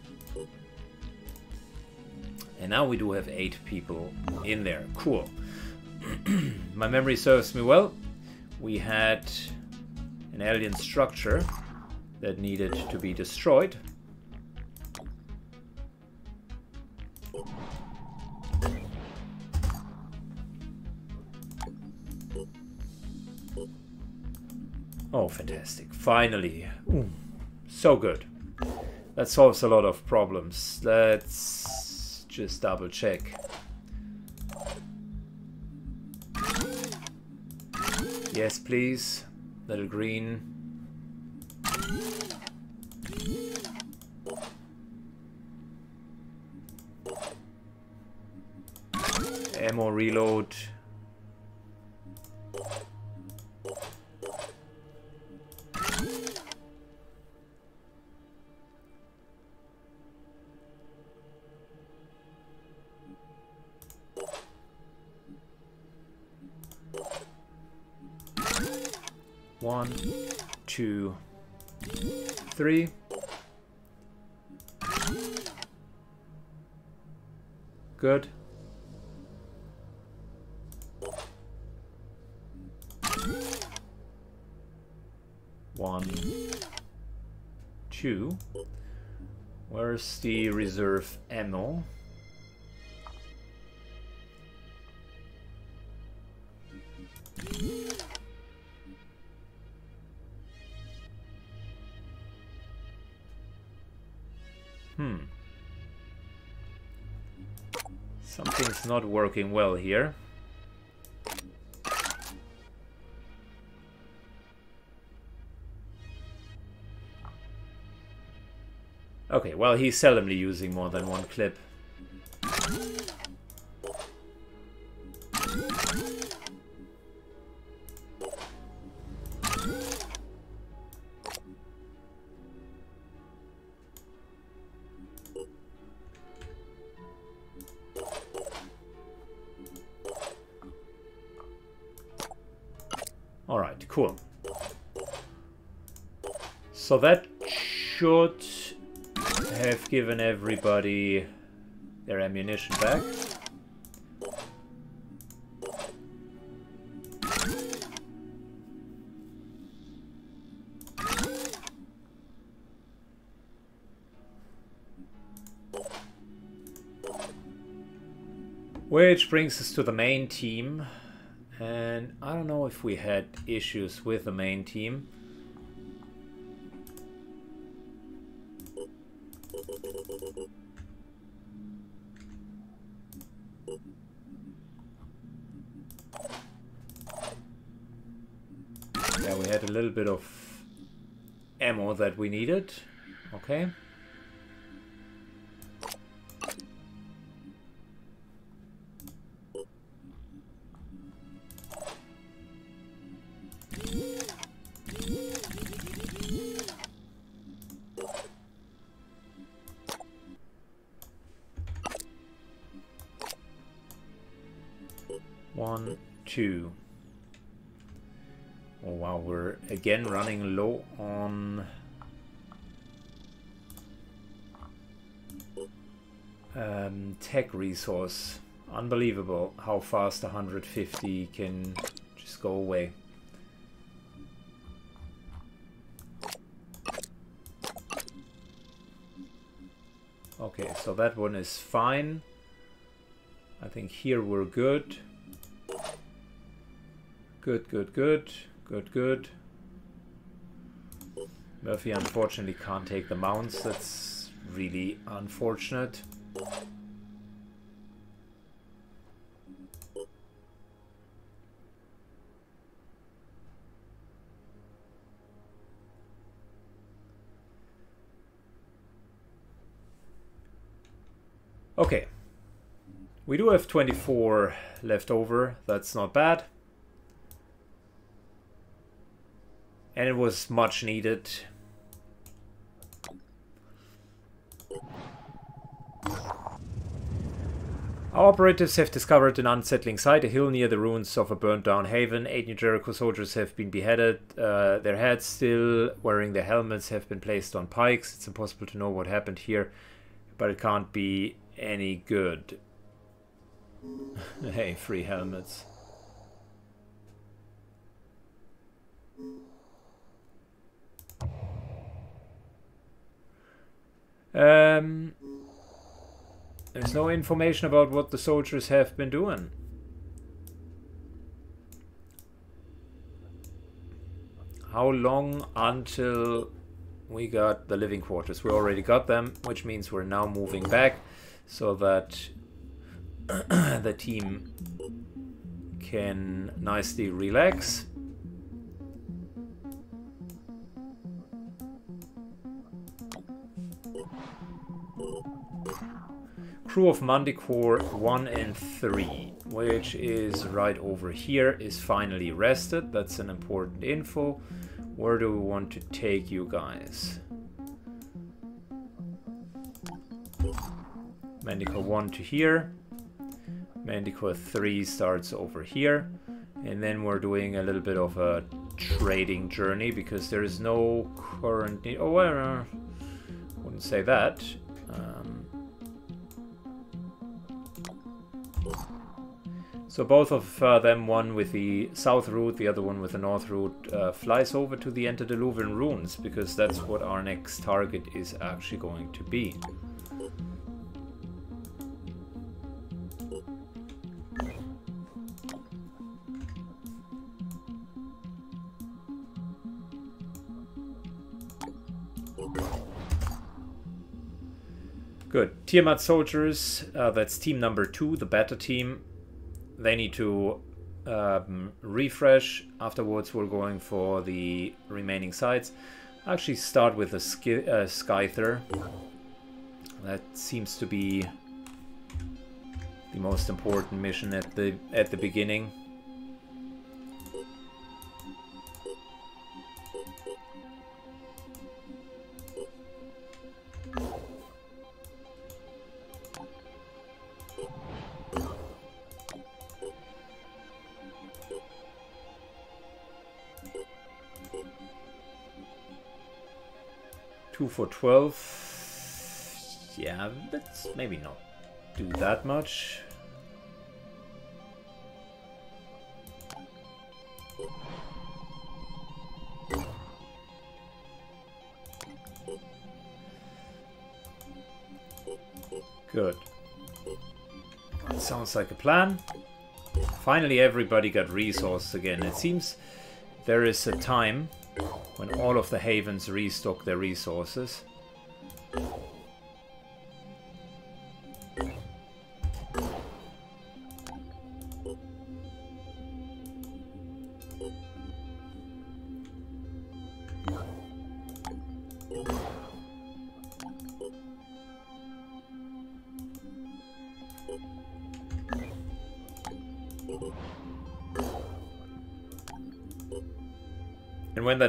Speaker 1: And now we do have eight people in there. Cool. My memory serves me well we had an alien structure that needed to be destroyed. Oh, fantastic. Finally. Ooh, so good. That solves a lot of problems. Let's just double check. Yes, please. Little green. Ammo reload. Three. Good. One, two. Where's the reserve ammo? Something's not working well here. Okay, well, he's seldomly using more than one clip. Given everybody their ammunition back. Which brings us to the main team. And I don't know if we had issues with the main team. That we needed. Okay. One, two. Oh wow, we're again running low on tech resource. Unbelievable how fast 150 can just go away. Okay, so that one is fine. I think here we're good. Good, good, good. Good, good. Murphy unfortunately can't take the mounts. That's really unfortunate. Okay. We do have 24 left over. That's not bad. And it was much needed. Our operatives have discovered an unsettling sight, a hill near the ruins of a burnt down haven. Eight New Jericho soldiers have been beheaded. Uh, their heads, still wearing their helmets, have been placed on pikes. It's impossible to know what happened here, but it can't be any good. hey, free helmets. Um, there's no information about what the soldiers have been doing. How long until we got the living quarters? We already got them, which means we're now moving back so that the team can nicely relax. Crew of Manticore 1 and 3, which is right over here, is finally rested. That's an important info. Where do we want to take you guys? Manticore 1 to here. Manticore 3 starts over here. And then we're doing a little bit of a trading journey because there is no current need. Oh, I uh, wouldn't say that. Um, so both of uh, them, one with the south route, the other one with the north route, uh, flies over to the antediluvian ruins because that's what our next target is actually going to be. Good. Tiamat soldiers, uh, that's team number two, the beta team. They need to um, refresh. Afterwards, we're going for the remaining sites. Actually, start with a uh, Scyther. That seems to be the most important mission at the at the beginning. For 12. Yeah, let's maybe not do that much. Good. That sounds like a plan. Finally everybody got resources again. It seems there is a time when all of the havens restock their resources.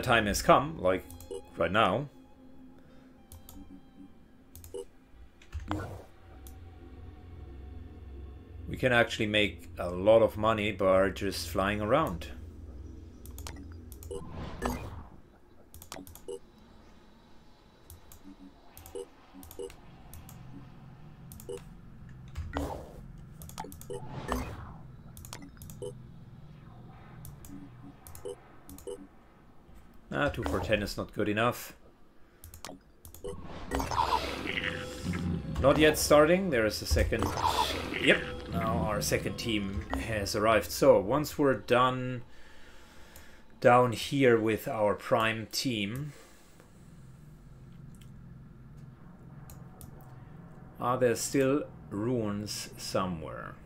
Speaker 1: Time has come, like right now, we can actually make a lot of money by just flying around. 2 for 10 is not good enough. Not yet starting, there is a second... Yep, now our second team has arrived. So, once we're done down here with our prime team... Are there still ruins somewhere?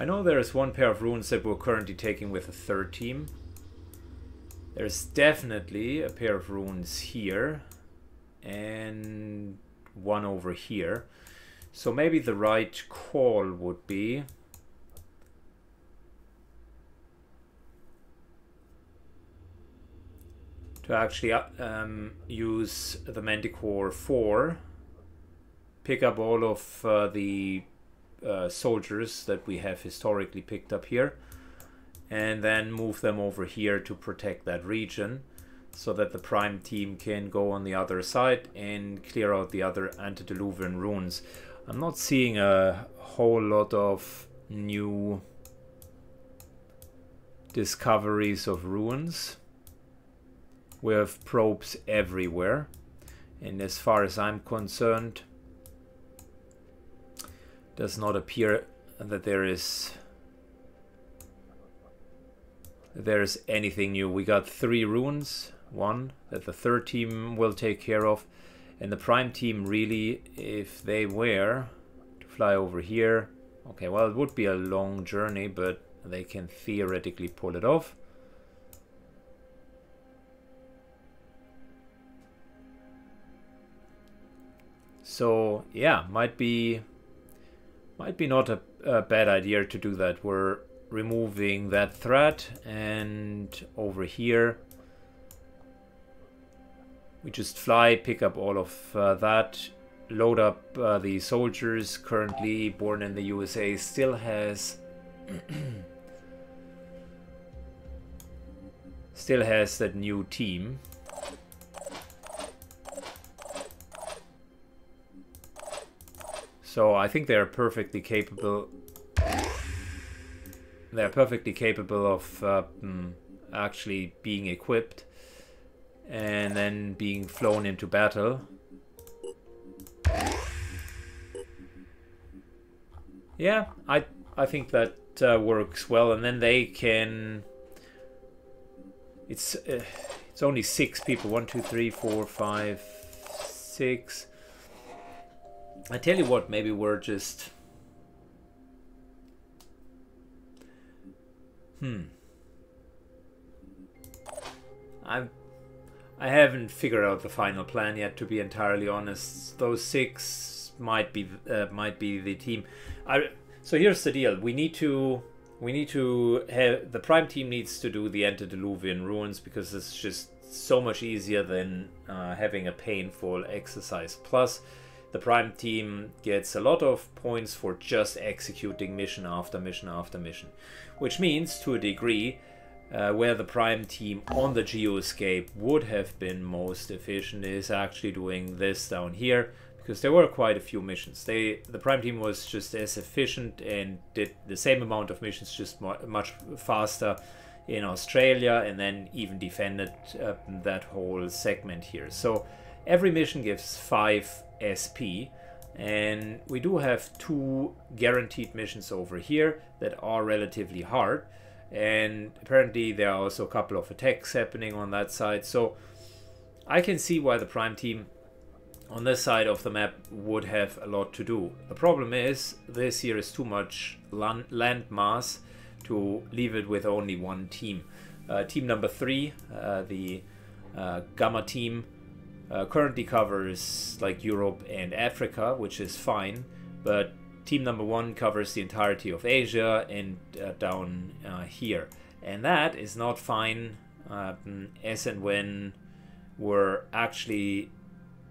Speaker 1: I know there is one pair of runes that we're currently taking with a third team. There's definitely a pair of runes here and one over here. So maybe the right call would be to actually uh, um, use the Manticore 4, pick up all of uh, the uh, soldiers that we have historically picked up here and then move them over here to protect that region so that the prime team can go on the other side and clear out the other antediluvian ruins. I'm not seeing a whole lot of new discoveries of ruins. We have probes everywhere and as far as I'm concerned does not appear that there is there is anything new. We got three runes, one that the third team will take care of, and the prime team really, if they were to fly over here, okay, well it would be a long journey, but they can theoretically pull it off. So yeah, might be might be not a, a bad idea to do that. We're removing that thread and over here we just fly, pick up all of uh, that, load up uh, the soldiers currently born in the USA still has still has that new team So I think they're perfectly capable. They're perfectly capable of uh, mm, actually being equipped and then being flown into battle. Yeah, I I think that uh, works well, and then they can. It's uh, it's only six people. One, two, three, four, five, six. I tell you what, maybe we're just... Hmm. I'm... I haven't figured out the final plan yet, to be entirely honest. Those six might be uh, might be the team. I so here's the deal: we need to we need to have the prime team needs to do the antediluvian ruins because it's just so much easier than uh, having a painful exercise. Plus, the Prime team gets a lot of points for just executing mission after mission after mission. Which means, to a degree, uh, where the Prime team on the Geoscape would have been most efficient is actually doing this down here, because there were quite a few missions. They, The Prime team was just as efficient and did the same amount of missions, just much faster in Australia, and then even defended uh, that whole segment here. So every mission gives 5 SP. And we do have two guaranteed missions over here that are relatively hard. And apparently there are also a couple of attacks happening on that side. So I can see why the Prime team on this side of the map would have a lot to do. The problem is this here is too much land mass to leave it with only one team. Uh, team number three, uh, the uh, Gamma team, uh, currently covers like Europe and Africa, which is fine, but team number one covers the entirety of Asia and uh, down uh, here. And that is not fine um, as and when we're actually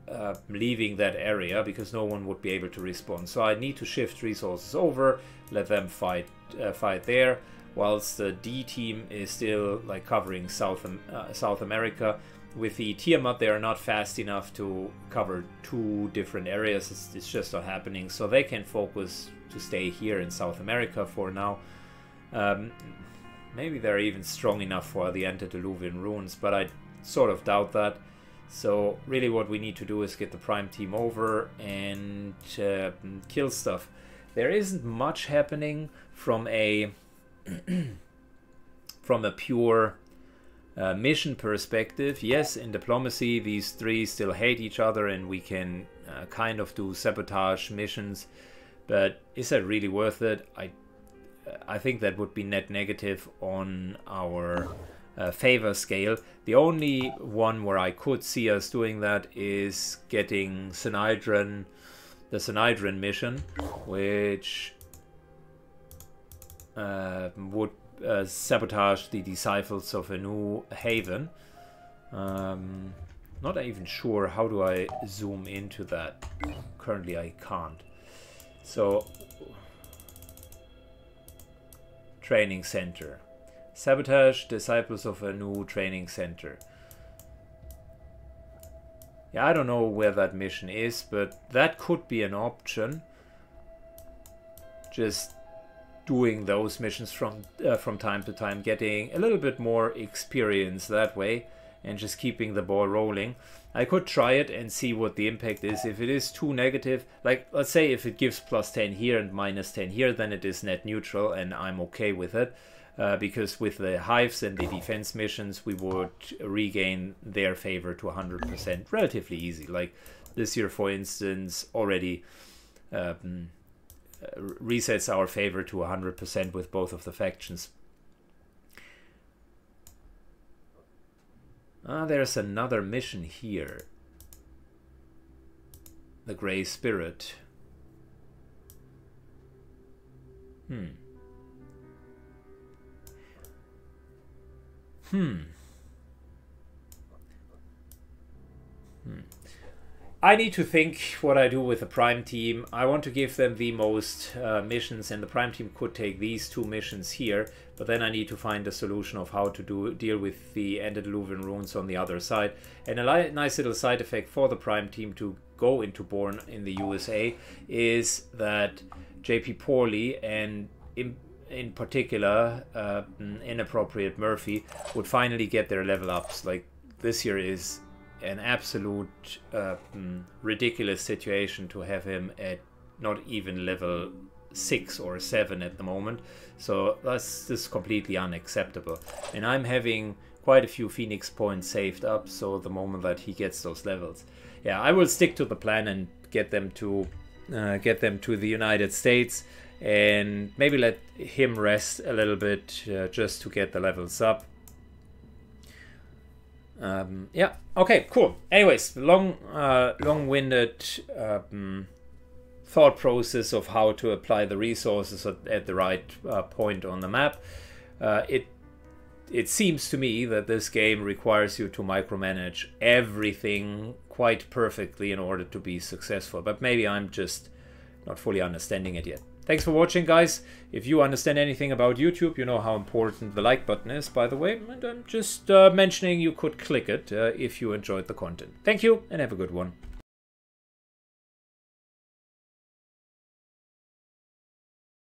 Speaker 1: uh, leaving that area because no one would be able to respond. So I need to shift resources over, let them fight uh, fight there, whilst the D team is still like covering South uh, South America. With the Tiamat, they are not fast enough to cover two different areas. It's, it's just not happening. So they can focus to stay here in South America for now. Um, maybe they're even strong enough for the antediluvian runes, but I sort of doubt that. So really what we need to do is get the prime team over and uh, kill stuff. There isn't much happening from a from a pure uh, mission perspective. Yes, in diplomacy these three still hate each other and we can uh, kind of do sabotage missions, but is that really worth it? I I think that would be net negative on our uh, favor scale. The only one where I could see us doing that is getting Synedrion, the Synedrion mission, which uh, would uh, sabotage the disciples of Anu haven. Um, not even sure how do I zoom into that. Currently I can't. So, training center. Sabotage Disciples of Anu Training Center. Yeah, I don't know where that mission is, but that could be an option. Just doing those missions from uh, from time to time, getting a little bit more experience that way, and just keeping the ball rolling. I could try it and see what the impact is. If it is too negative, like let's say if it gives plus 10 here and minus 10 here, then it is net neutral and I'm okay with it uh, because with the hives and the defense missions, we would regain their favor to 100% relatively easy. Like this year, for instance, already um, resets our favor to 100% with both of the factions. Ah, there's another mission here. The Grey Spirit. Hmm. Hmm. Hmm. I need to think what I do with the Prime team. I want to give them the most uh, missions, and the Prime team could take these two missions here, but then I need to find a solution of how to do deal with the antediluvian runes on the other side. And a nice little side effect for the Prime team to go into Bourne in the USA is that JP Poorly and in particular, uh, inappropriate Murphy would finally get their level ups. Like this year is an absolute uh, ridiculous situation to have him at not even level six or seven at the moment. So that's just completely unacceptable. And I'm having quite a few Phoenix points saved up. So the moment that he gets those levels, yeah, I will stick to the plan and get them to uh, get them to the United States and maybe let him rest a little bit uh, just to get the levels up. Um, yeah, okay, cool. Anyways, long, uh, long-winded um, thought process of how to apply the resources at, at the right uh, point on the map. Uh, it it seems to me that this game requires you to micromanage everything quite perfectly in order to be successful. But maybe I'm just not fully understanding it yet. Thanks for watching, guys. If you understand anything about YouTube, you know how important the like button is, by the way. And I'm just uh, mentioning you could click it uh, if you enjoyed the content. Thank you, and have a good one.